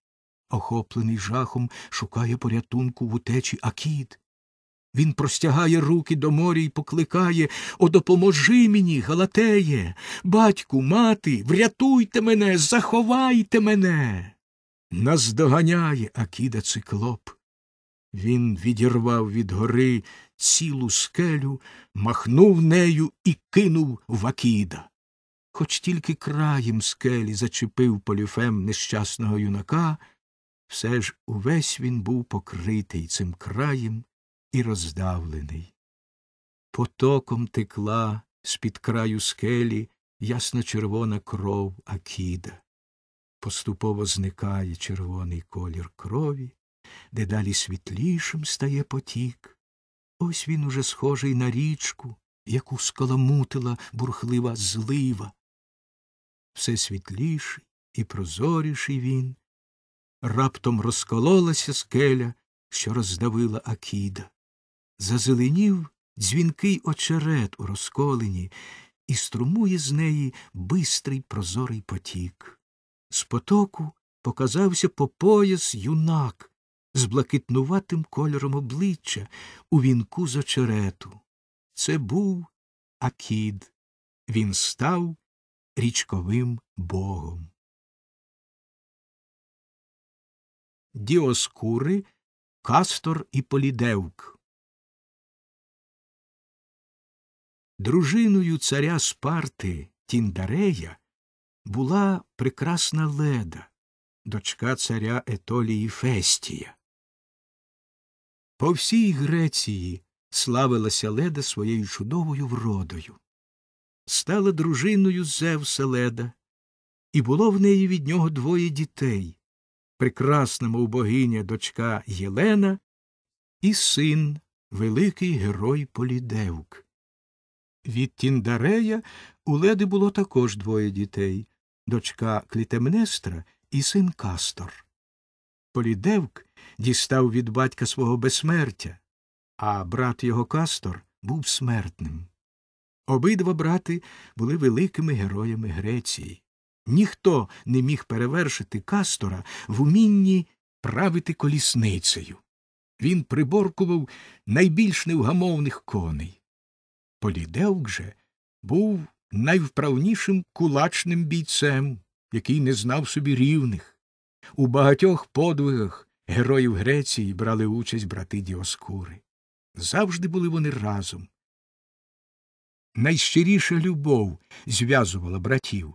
Охоплений жахом, шукає порятунку в утечі Акід. Він простягає руки до моря і покликає О, допоможи мені, Галатеє, батьку, мати, врятуйте мене, заховайте мене. Наздоганяє Акіда циклоп, Він відірвав від гори цілу скелю, махнув нею і кинув в Акіда. Хоч тільки краєм скелі зачепив поліфем нещасного юнака, все ж увесь він був покритий цим краєм і роздавлений. Потоком текла з-під краю скелі ясно червона кров Акіда. Поступово зникає червоний колір крові, дедалі світлішим стає потік. Ось він уже схожий на річку, яку скаламутила бурхлива злива. Все світліший і прозоріший він. Раптом розкололася скеля, що роздавила Акіда. Зазеленів дзвінкий очерет у розколені, і струмує з неї бистрий прозорий потік. З потоку показався по пояс юнак з блакитнуватим кольором обличчя у вінку з очерету. Це був Акід. Він став річковим богом. Діоскури, Кастор і Полідевк Дружиною царя Спарти Тіндарея була прекрасна леда, дочка царя Етолії Фестія. По всій Греції славилася леда своєю чудовою вродою. Стала дружиною Зевса леда, і було в неї від нього двоє дітей прекрасна, мов богиня дочка Єлена і син, великий герой Полідевк. Від Тіндарея у леди було також двоє дітей дочка Клітемнестра і син Кастор. Полідевк дістав від батька свого безсмертя, а брат його Кастор був смертним. Обидва брати були великими героями Греції. Ніхто не міг перевершити Кастора в умінні правити колісницею. Він приборкував найбільш невгамовних коней. Полідевк же був найвправнішим кулачним бійцем, який не знав собі рівних. У багатьох подвигах героїв Греції брали участь брати Діоскури. Завжди були вони разом. Найщиріша любов зв'язувала братів.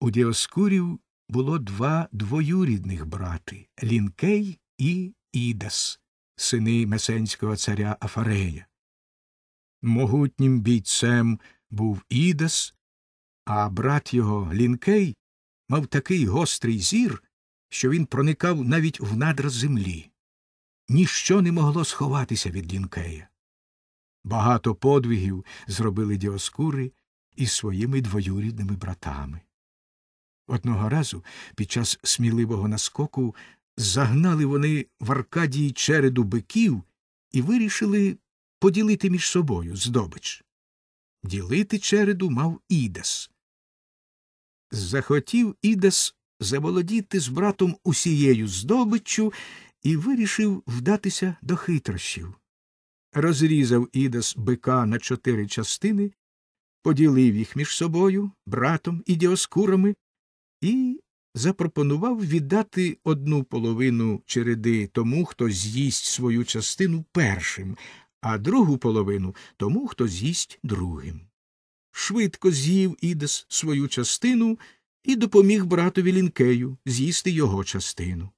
У Діоскурів було два двоюрідних брати Лінкей і Ідас, сини месенського царя Афарея. Могутнім бійцем був Ідас, а брат його Лінкей мав такий гострий зір, що він проникав навіть в надра землі. Ніщо не могло сховатися від Лінкея. Багато подвигів зробили Діоскури із своїми двоюрідними братами. Одного разу під час сміливого наскоку загнали вони в Аркадії череду биків і вирішили поділити між собою здобич. Ділити череду мав Ідес. Захотів Ідес заволодіти з братом усією здобиччю і вирішив вдатися до хитрощів. Розрізав Ідес бика на чотири частини, поділив їх між собою, братом і діоскурами, і запропонував віддати одну половину череди тому, хто з'їсть свою частину першим, а другу половину тому, хто з'їсть другим. Швидко з'їв Ідес свою частину і допоміг братові Лінкею з'їсти його частину.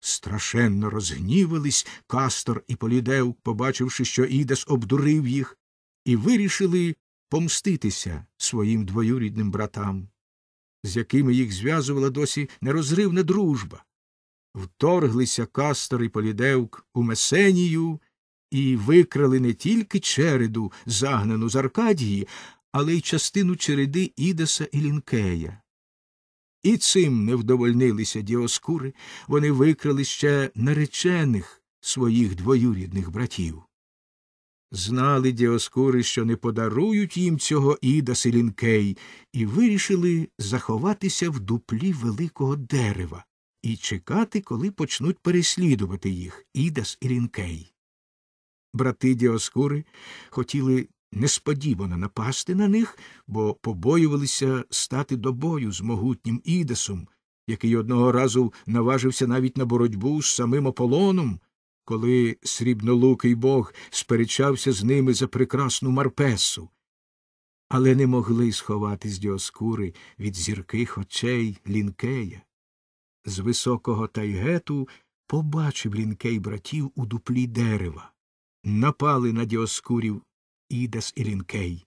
Страшенно розгнівались Кастор і Полідев, побачивши, що Ідес обдурив їх, і вирішили помститися своїм двоюрідним братам, з якими їх зв'язувала досі нерозривна дружба. Вторглися Кастор і Полідевк у Месенію і викрали не тільки череду, загнану з Аркадії, але й частину череди Ідеса і Лінкея. І цим не вдовольнилися діоскури, вони викрали ще наречених своїх двоюрідних братів. Знали діоскури, що не подарують їм цього Ідас і Лінкей, і вирішили заховатися в дуплі великого дерева і чекати, коли почнуть переслідувати їх Ідас і Лінкей. Брати Діоскури хотіли несподівано напасти на них, бо побоювалися стати до бою з могутнім Ідесом, який одного разу наважився навіть на боротьбу з самим Аполлоном, коли срібнолукий бог сперечався з ними за прекрасну марпесу, але не могли сховати з Діоскури від зірких очей лінкея. З високого тайгету побачив лінкей братів у дуплі дерева. Напали на Діоскурів Ідес і лінкей.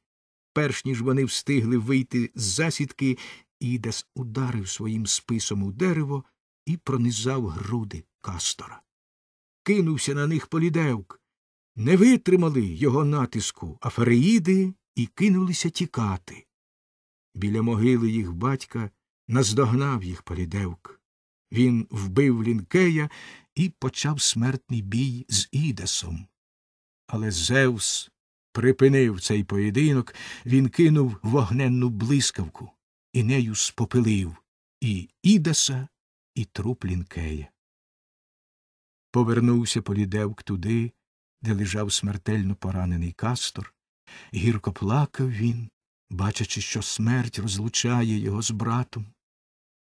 Перш ніж вони встигли вийти з засідки, Ідес ударив своїм списом у дерево і пронизав груди кастора. Кинувся на них полідевк. Не витримали його натиску, а фареїди і кинулися тікати. Біля могили їх батька наздогнав їх полідевк. Він вбив лінкея і почав смертний бій з Ідесом. Але Зевс припинив цей поєдинок, він кинув вогненну блискавку і нею спопилив і Ідеса, і труп лінкея. Повернувся полідевк туди, де лежав смертельно поранений кастор. Гірко плакав він, бачачи, що смерть розлучає його з братом.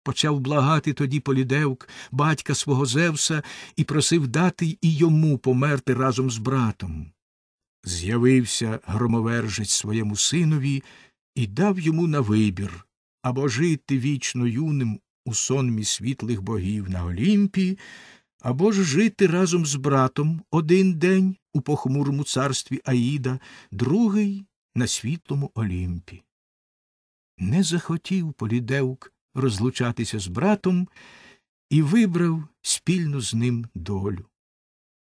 Почав благати тоді полідевк батька свого Зевса і просив дати і йому померти разом з братом. З'явився громовержець своєму синові і дав йому на вибір або жити вічно юним у сонмі світлих богів на Олімпі, або ж жити разом з братом один день у похмурому царстві Аїда, другий на світлому Олімпі. Не захотів Полідевк розлучатися з братом і вибрав спільну з ним долю.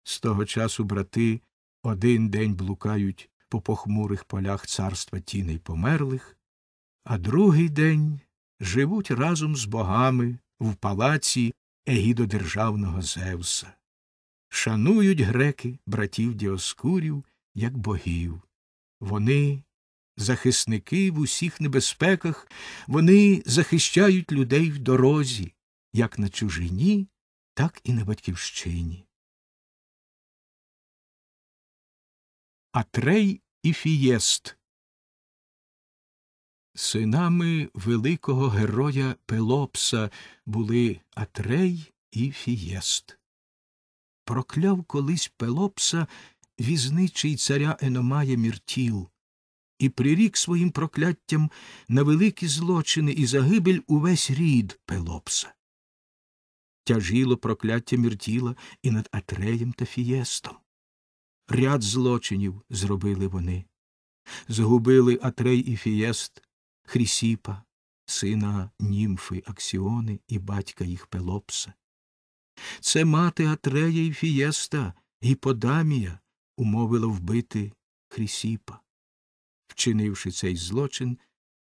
З того часу брати один день блукають по похмурих полях царства тіней померлих, а другий день живуть разом з богами в палаці егідодержавного Зевса. Шанують греки братів Діоскурів як богів. Вони захисники в усіх небезпеках, вони захищають людей в дорозі, як на чужині, так і на батьківщині. Атрей і Фієст Синами великого героя Пелопса були Атрей і Фієст. Прокляв колись Пелопса візничий царя Еномая Міртіл і прирік своїм прокляттям на великі злочини і загибель увесь рід Пелопса. Тяжіло прокляття Міртіла і над Атреєм та Фієстом. Ряд злочинів зробили вони. Згубили Атрей і Фієст Хрісіпа, сина німфи Аксіони і батька їх Пелопса. Це мати Атрея і Фієста, Гіподамія, умовила вбити Хрісіпа. Вчинивши цей злочин,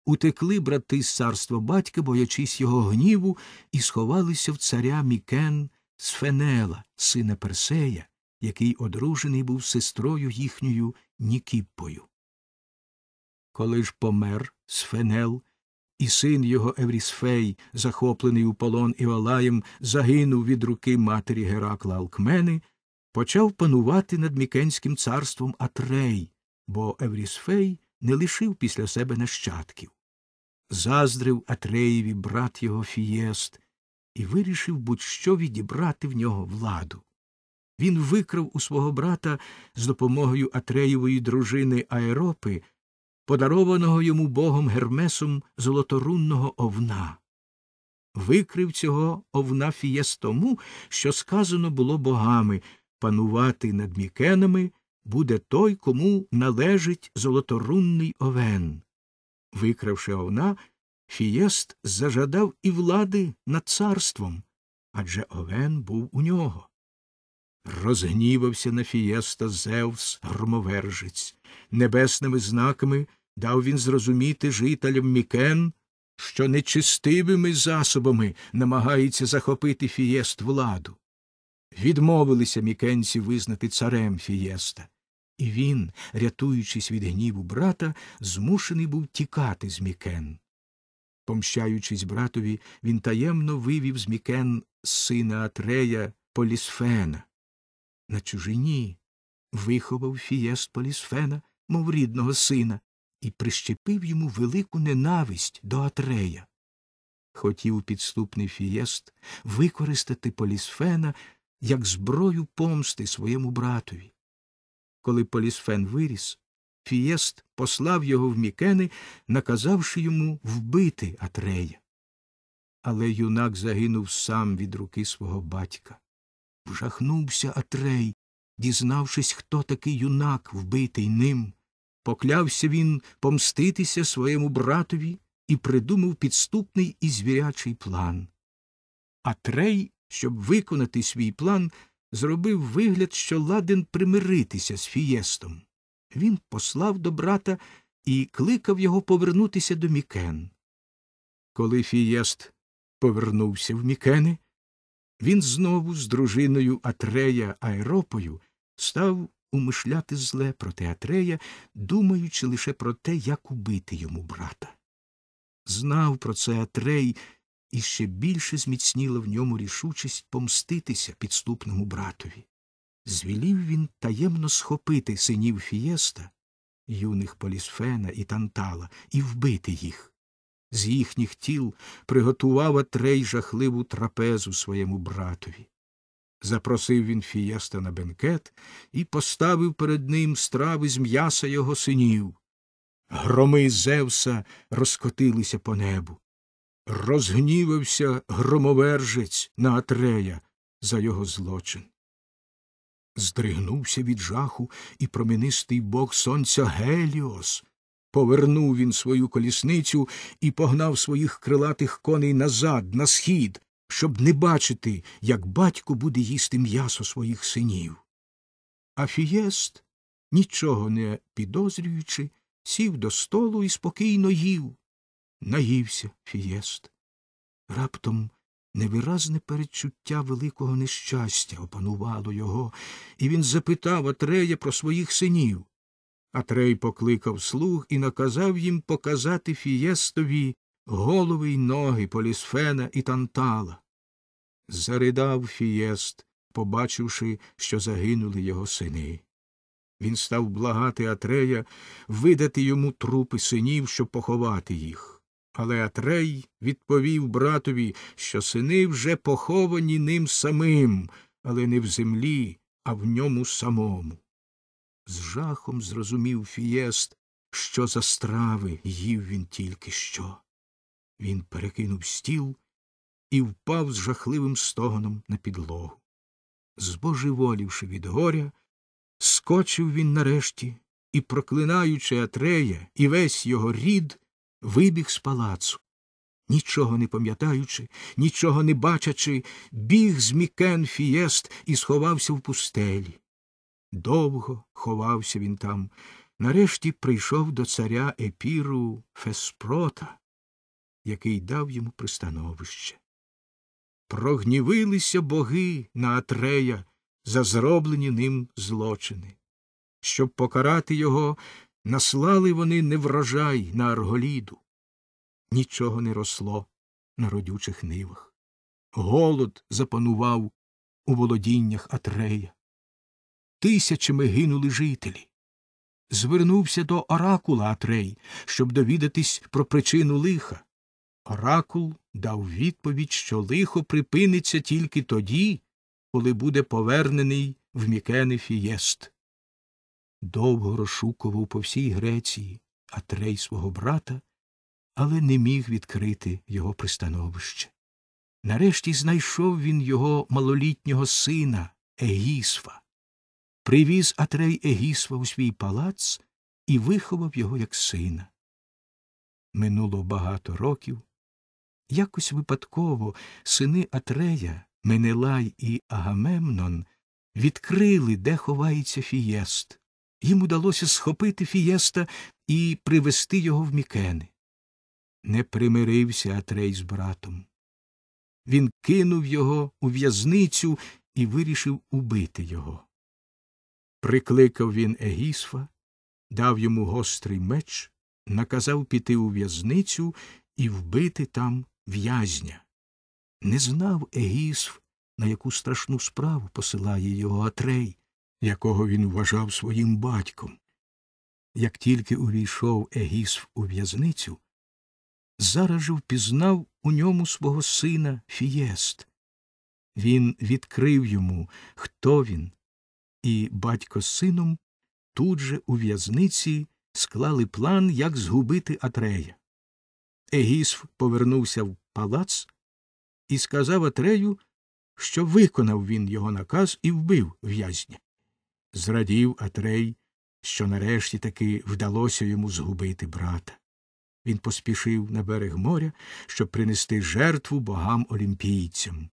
утекли брати з царства батька, боячись його гніву, і сховалися в царя Мікен Сфенела, сина Персея, який одружений був з сестрою їхньою Нікіппою. Коли ж помер Сфенел, і син його Еврісфей, захоплений у полон Іолаєм, загинув від руки матері Геракла Алкмени, почав панувати над Мікенським царством Атрей, бо Еврісфей не лишив після себе нащадків. Заздрив Атреєві брат його Фієст і вирішив будь що відібрати в нього владу. Він викрав у свого брата з допомогою Атреєвої дружини Аеропи подарованого йому богом Гермесом золоторунного овна. Викрив цього овна Фієс тому, що сказано було богами панувати над мікенами буде той, кому належить золоторунний овен. Викравши овна, Фієст зажадав і влади над царством, адже овен був у нього. Розгнівався на Фієста Зевс громовержець. Небесними знаками дав він зрозуміти жителям Мікен, що нечистивими засобами намагається захопити Фієст владу. Відмовилися мікенці визнати царем Фієста, і він, рятуючись від гніву брата, змушений був тікати з Мікен. Помщаючись братові, він таємно вивів з Мікен сина Атрея Полісфена. На чужині виховав Фієст Полісфена, мов рідного сина, і прищепив йому велику ненависть до Атрея. Хотів підступний Фієст використати Полісфена як зброю помсти своєму братові. Коли Полісфен виріс, Фієст послав його в Мікени, наказавши йому вбити Атрея. Але юнак загинув сам від руки свого батька. Вжахнувся Атрей, дізнавшись, хто такий юнак, вбитий ним. Поклявся він помститися своєму братові і придумав підступний і звірячий план. Атрей, щоб виконати свій план, зробив вигляд, що ладен примиритися з Фієстом. Він послав до брата і кликав його повернутися до Мікен. Коли Фієст повернувся в Мікени, він знову з дружиною Атрея Аеропою став умишляти зле проти Атрея, думаючи лише про те, як убити йому брата. Знав про це Атрей, і ще більше зміцніла в ньому рішучість помститися підступному братові. Звілів він таємно схопити синів Фієста, юних Полісфена і Тантала, і вбити їх. З їхніх тіл приготував Атрей жахливу трапезу своєму братові. Запросив він Фієста на бенкет і поставив перед ним страви з м'яса його синів. Громи Зевса розкотилися по небу. Розгнівався громовержець на Атрея за його злочин. Здригнувся від жаху і променистий бог сонця Геліос. Повернув він свою колісницю і погнав своїх крилатих коней назад, на схід, щоб не бачити, як батько буде їсти м'ясо своїх синів. А Фієст, нічого не підозрюючи, сів до столу і спокійно їв. Наївся Фієст. Раптом невиразне передчуття великого нещастя опанувало його, і він запитав Атрея про своїх синів. Атрей покликав слуг і наказав їм показати Фієстові голови й ноги Полісфена і Тантала. Заридав Фієст, побачивши, що загинули його сини. Він став благати Атрея видати йому трупи синів, щоб поховати їх. Але Атрей відповів братові, що сини вже поховані ним самим, але не в землі, а в ньому самому. З жахом зрозумів Фієст, що за страви їв він тільки що. Він перекинув стіл і впав з жахливим стогоном на підлогу. Збожеволівши від горя, скочив він нарешті і, проклинаючи Атрея і весь його рід, вибіг з палацу. Нічого не пам'ятаючи, нічого не бачачи, біг з Мікен Тієст і сховався в пустелі. Довго ховався він там, нарешті прийшов до царя Епіру Феспрота, який дав йому пристановище. Прогнівилися боги на Атрея за зроблені ним злочини. Щоб покарати його, наслали вони неврожай на Арголіду. Нічого не росло на родючих нивах. Голод запанував у володіннях Атрея. Тисячами гинули жителі. Звернувся до оракула Атрей, щоб довідатись про причину лиха. Оракул дав відповідь, що лихо припиниться тільки тоді, коли буде повернений в Мікени Фієст. Довго розшукував по всій Греції Атрей свого брата, але не міг відкрити його пристановище. Нарешті знайшов він його малолітнього сина Егісфа, привіз Атрей Егісфа у свій палац і виховав його як сина. Минуло багато років. Якось випадково сини Атрея, Менелай і Агамемнон відкрили, де ховається Фієст. Їм удалося схопити Фієста і привести його в Мікени. Не примирився Атрей з братом. Він кинув його у в'язницю і вирішив убити його. Прикликав він Егісфа, дав йому гострий меч, наказав піти у в'язницю і вбити там в'язня. Не знав Егісф, на яку страшну справу посилає його Атрей, якого він вважав своїм батьком. Як тільки увійшов Егісф у в'язницю, зараз же впізнав у ньому свого сина Фієст. Він відкрив йому, хто він, і батько з сином тут же у в'язниці склали план, як згубити Атрея. Егісф повернувся в палац і сказав Атрею, що виконав він його наказ і вбив в'язня. Зрадів Атрей, що нарешті таки вдалося йому згубити брата. Він поспішив на берег моря, щоб принести жертву богам олімпійцям.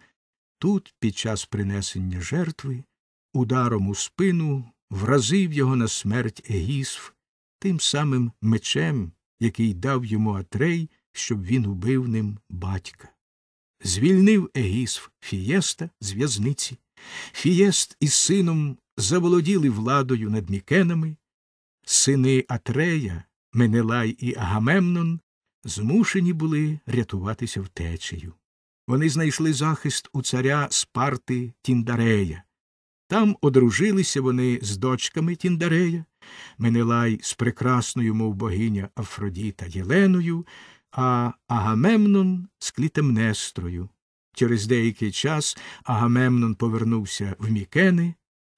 Тут, під час принесення жертви, ударом у спину вразив його на смерть Егісф тим самим мечем, який дав йому Атрей, щоб він убив ним батька. Звільнив Егісф Фієста з в'язниці. Фієст із сином заволоділи владою над мікенами, сини Атрея, Менелай і Агамемнон змушені були рятуватися втечею. Вони знайшли захист у царя Спарти Тіндарея. Там одружилися вони з дочками Тіндарея, Менелай з прекрасною, мов богиня Афродіта Єленою, а Агамемнон з Клітемнестрою. Через деякий час Агамемнон повернувся в Мікени,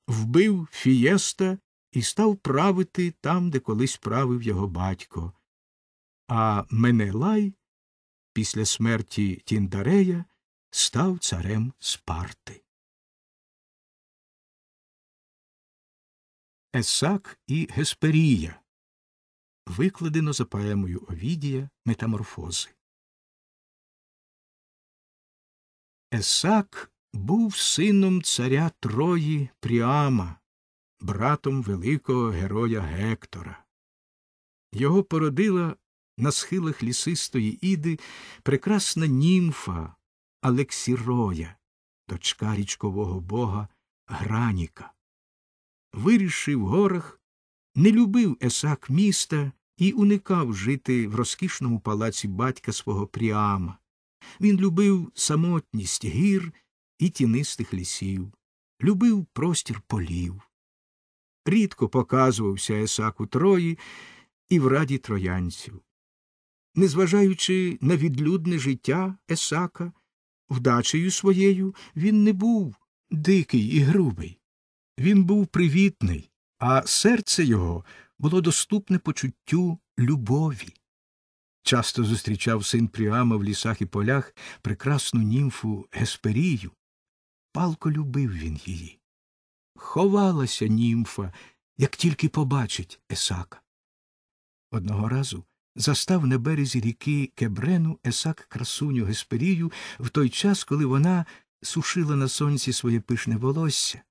вбив Фієста і став правити там, де колись правив його батько. А Менелай після смерті Тіндарея став царем Спарти. Есак і Гесперія викладено за поемою Овідія Метаморфози. Есак був сином царя Трої Пріама, братом великого героя Гектора. Його породила на схилах лісистої іди прекрасна німфа Алексіроя, дочка річкового бога Граніка. Вирішив в горах, не любив Есак міста і уникав жити в розкішному палаці батька свого Пріама. Він любив самотність гір і тінистих лісів, любив простір полів. Рідко показувався Есак у Трої і в раді троянців. Незважаючи на відлюдне життя Есака, вдачею своєю він не був дикий і грубий. Він був привітний, а серце його було доступне почуттю любові. Часто зустрічав син Пріама в лісах і полях прекрасну німфу Гесперію. Палко любив він її. Ховалася німфа, як тільки побачить Есака. Одного разу застав на березі ріки Кебрену Есак красуню Гесперію в той час, коли вона сушила на сонці своє пишне волосся.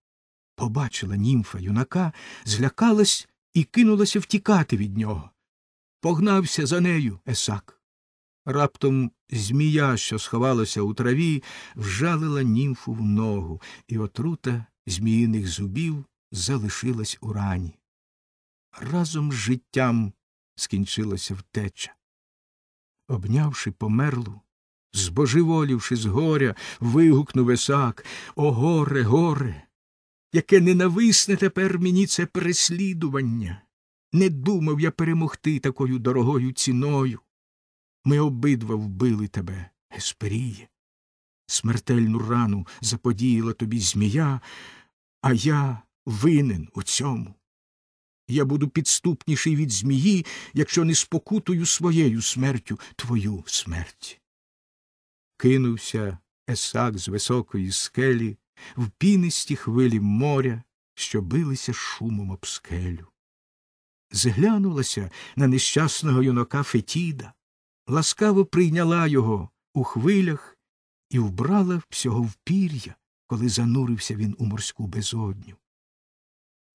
Побачила німфа юнака, злякалась і кинулася втікати від нього. Погнався за нею Есак. Раптом змія, що сховалася у траві, вжалила німфу в ногу, і отрута зміїних зубів залишилась у рані. Разом з життям скінчилася втеча. Обнявши померлу, збожеволівши з горя, вигукнув Есак О, горе, горе! Яке ненависне тепер мені це переслідування. Не думав я перемогти такою дорогою ціною. Ми обидва вбили тебе, Гесперіє. Смертельну рану заподіяла тобі змія, а я винен у цьому. Я буду підступніший від змії, якщо не спокутую своєю смертю твою смерть. Кинувся Есак з високої скелі в пінисті хвилі моря, що билися шумом об скелю. Зглянулася на нещасного юнака Фетіда, ласкаво прийняла його у хвилях і вбрала всього в пір'я, коли занурився він у морську безодню.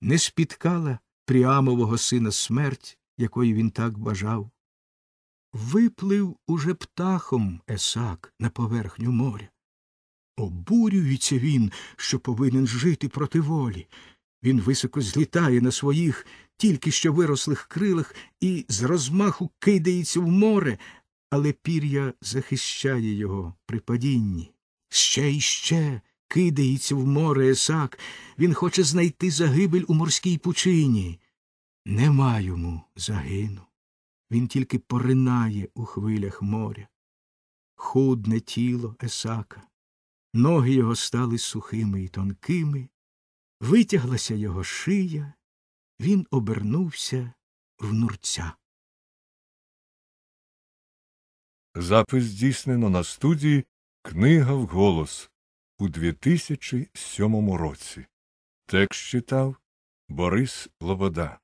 Не спіткала Пріамового сина смерть, якої він так бажав. Виплив уже птахом Есак на поверхню моря. Обурюється він, що повинен жити проти волі. Він високо злітає на своїх тільки що вирослих крилах і з розмаху кидається в море, але пір'я захищає його при падінні. Ще й ще кидається в море Есак, він хоче знайти загибель у морській пучині. Нема йому загину. Він тільки поринає у хвилях моря. Худне тіло Есака, ноги його стали сухими і тонкими, витяглася його шия, він обернувся в нурця. Запис здійснено на студії Книга вголос у 2007 році. Текст читав Борис Лобода.